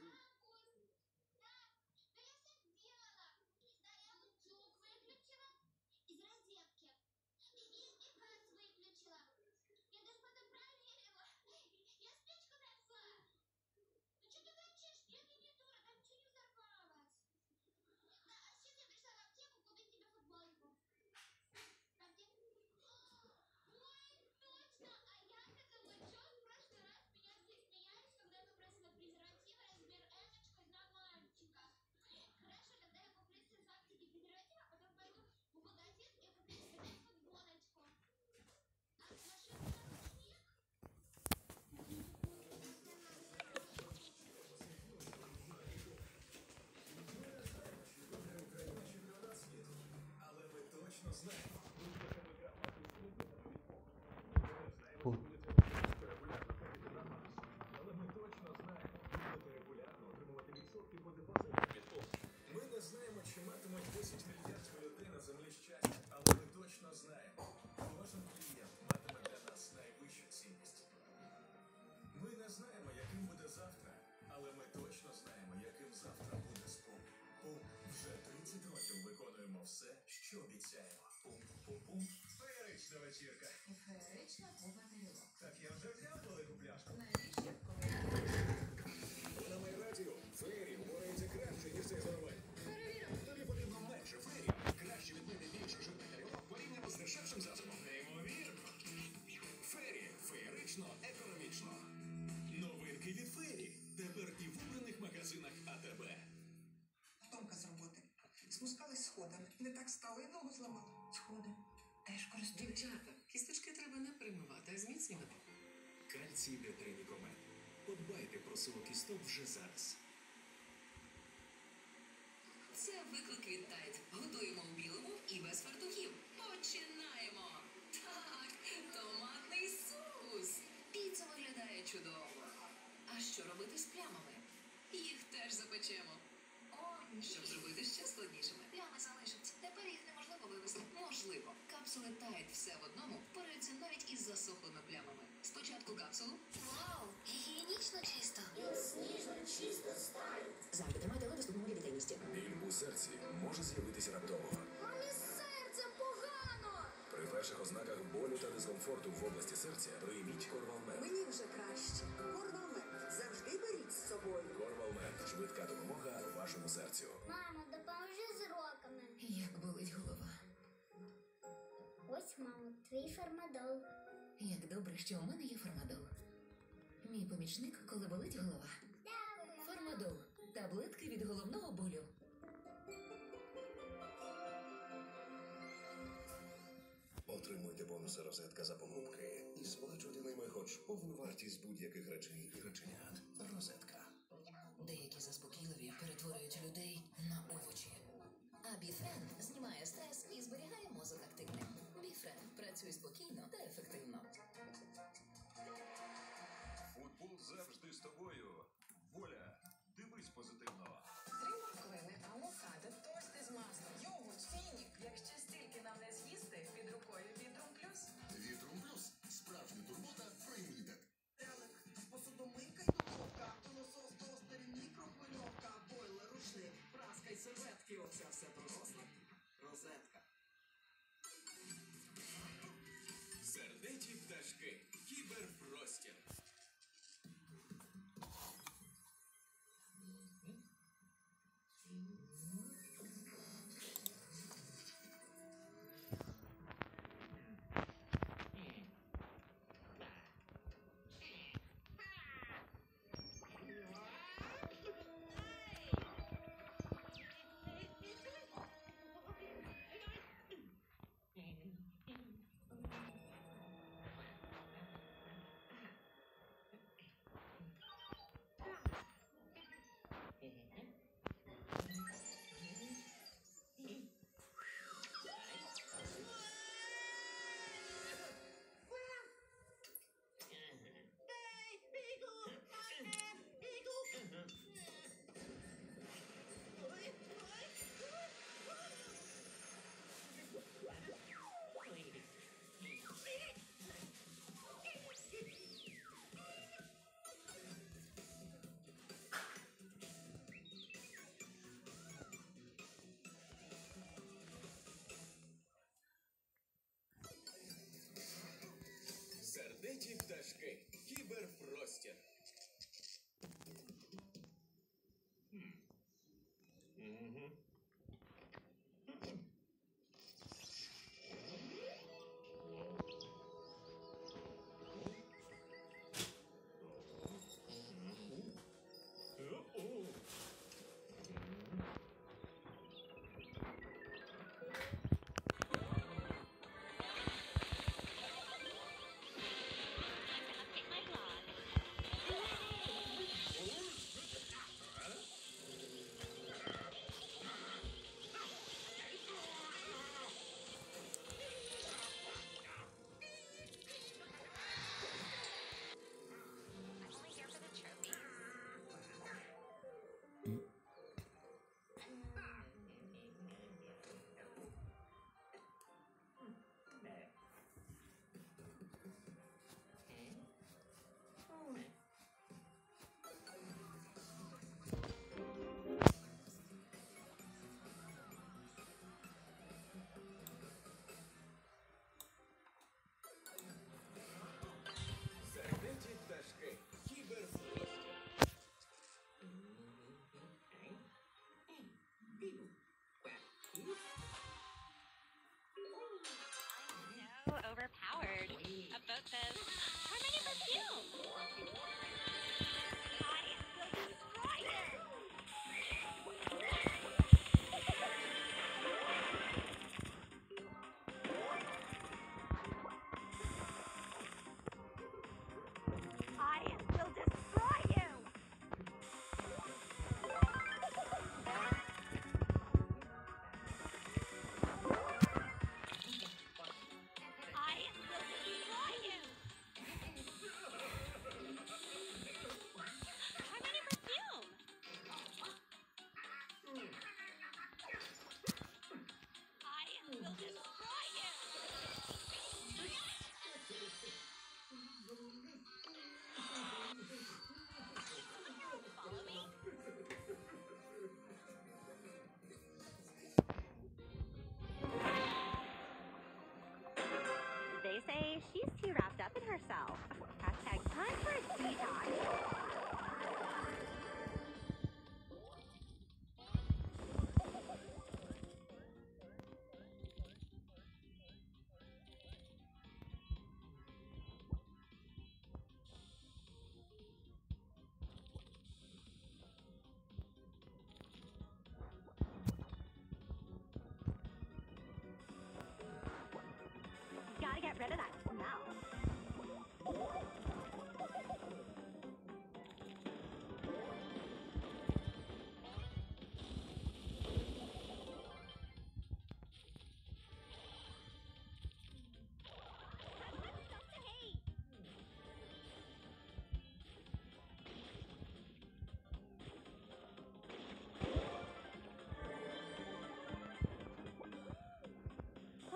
Shoot.
Все,
що обіцяємо. Пум, пум, пум. Феєрична вечірка.
Феєрична купа тарілок.
Так я вже взяв велику пляшку.
Навіщо, коли
Сходами. Не так стали і ногу зламали. Сходи. Теж користуюсь.
Дівчата, кісточки треба не примивати, а зміцнювати.
Кальцій Детринікомет. Подбайте про силу кісток вже зараз.
Це виклик від Тайд. Готуємо в білому і без фартухів. Починаємо! Так, томатний соус. Піца виглядає чудово. А що робити з плямами? Їх теж запечемо. Капсули все в одному впораються навіть із засохлими плямами. Спочатку капсулу.
Вау, гігієнічно чисто. Сніжно чисто стайл.
Завжди тримайте лист у гуморі дитинності.
Біль у серці може з'явитися раптово.
Мамі з серцем погано.
При перших ознаках болю та дискомфорту в області серця прийміть Корвалмет.
Мені вже краще. Корвалмет. Завжди беріть з собою.
Корвалмет. Швидка допомога вашому серцю.
Мамо, допоможи твій фармадол.
Як добре, що у мене є фармадол. Мій помічник, коли болить голова. Фармадол. Таблетки від головного болю.
Отримуйте бонуси розетка за покупки і сплачуйте ними хоч повну вартість будь-яких речей і реченят. Розетка.
Деякі заспокійливі перетворюють людей на овочі. А біфрен знімає стрес працює спокійно та ефективно.
Футбол завжди з тобою.
Lopez. How many perfume? 机场。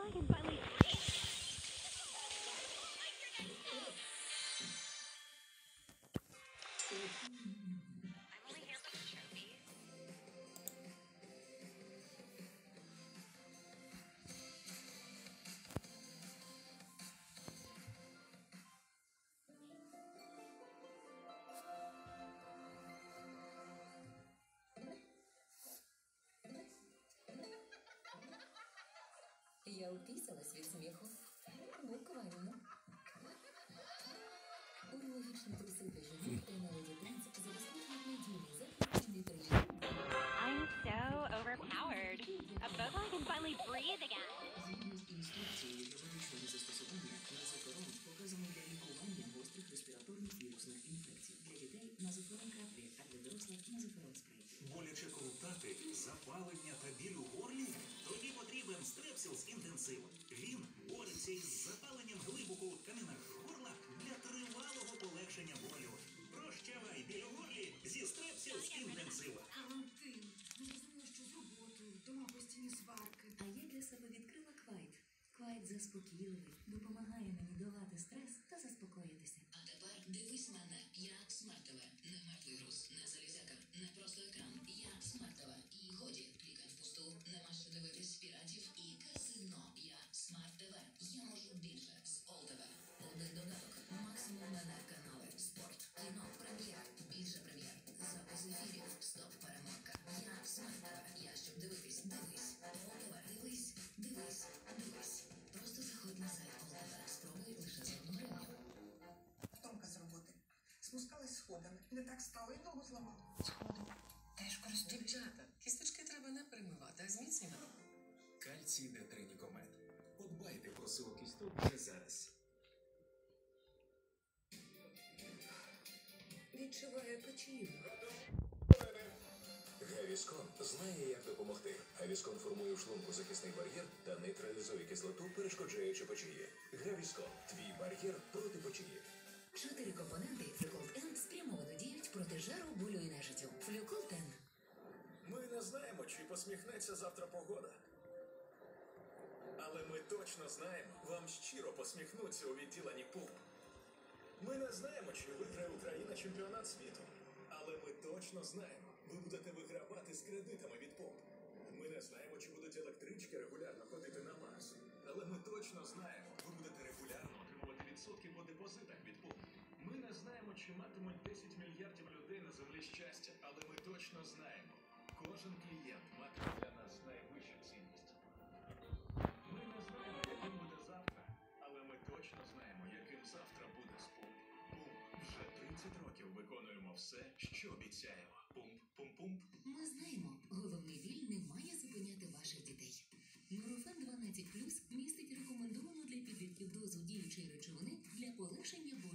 I can finally
Я упісалась від сміху. Буквально. Урологічні труси для жінок та навіть танці забезпечують надійний захист від вітрилів.
I'm so overpowered. A boat I can finally breathe again.
Інтенсив. Він бореться із запаленням глибоко у тканинах горла для тривалого полегшення болю. Прощавай біль у горлі зі з інтенсив.
Карантин. Не зрозуміла, що з роботою, дома постійні сварки. А я для себе відкрила квайт. Квайт заспокійливий, допомагає мені
сходами. Не так стало і ногу зламала. Сходи. Теж користуюсь.
Дівчата, кісточки треба не перемивати, а зміцнювати.
Кальцій Детринікомет. Подбайте про силу кісток вже зараз.
Відчуваю печію.
Гавіскон знає, як допомогти. Гавіскон формує в шлунку захисний бар'єр та нейтралізує кислоту, перешкоджаючи печії. Гавіскон твій бар'єр проти печії.
Чотири компоненти проти жару, болю і нежиттю.
Ми не знаємо, чи посміхнеться завтра погода. Але ми точно знаємо, вам щиро посміхнуться у відділенні пуп. Ми не знаємо, чи виграє Україна чемпіонат світу. Але ми точно знаємо, ви будете вигравати з кредитами від помп. Ми не знаємо, чи будуть електрички регулярно ходити на Марс. Але ми точно знаємо, ви будете регулярно отримувати відсотки по депозитах від помп. Знаємо, чи матимуть 10 мільярдів людей на землі щастя, але ми точно знаємо, кожен клієнт матиме для нас найвищу цінність. Ми не знаємо, яким буде завтра, але ми точно знаємо, яким завтра буде спум.
Вже тридцять років виконуємо все, що обіцяємо. Пумп-пум-пумп.
Ми знаємо, головний біль не має зупиняти ваших дітей. Нурофен 12 містить рекомендовану для підлітків дозу діючої речовини для полегшення болю.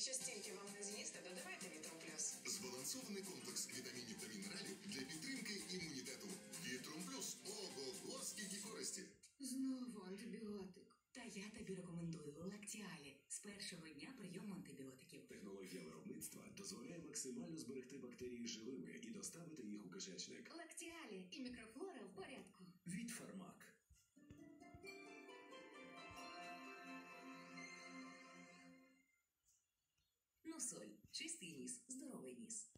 Якщо стільки вам не з'їсти, додавайте вітром плюс.
Збалансований комплекс вітамінів та мінералів для підтримки імунітету. Вітром плюс. Ого-го, скільки користі.
Знову антибіотик. Та я тобі рекомендую лактіалі з першого дня прийому антибіотиків.
Технологія виробництва дозволяє максимально зберегти бактерії живими і доставити їх у кишечник.
Лактіалі і мікрофлора в порядку.
Від фармак.
Носоль. Чистий ніс, здоровий ніс.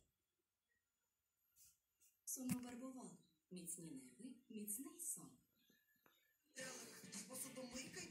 Сонобарбувал. Міцні нерви, міцний сон.
Посудомийка й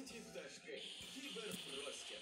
Закриті пташки. Кіберпростір.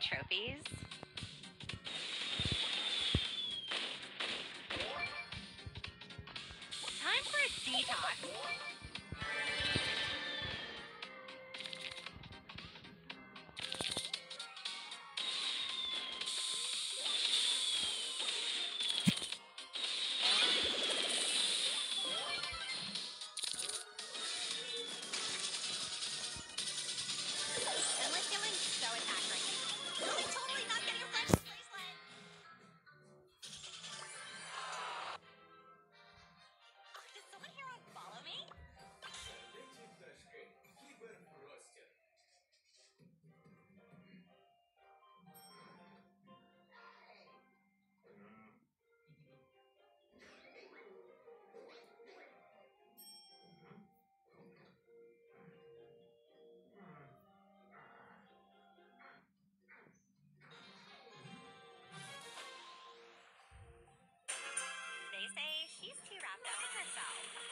trophies. Time for a detox. She's T-Rap. Look at herself.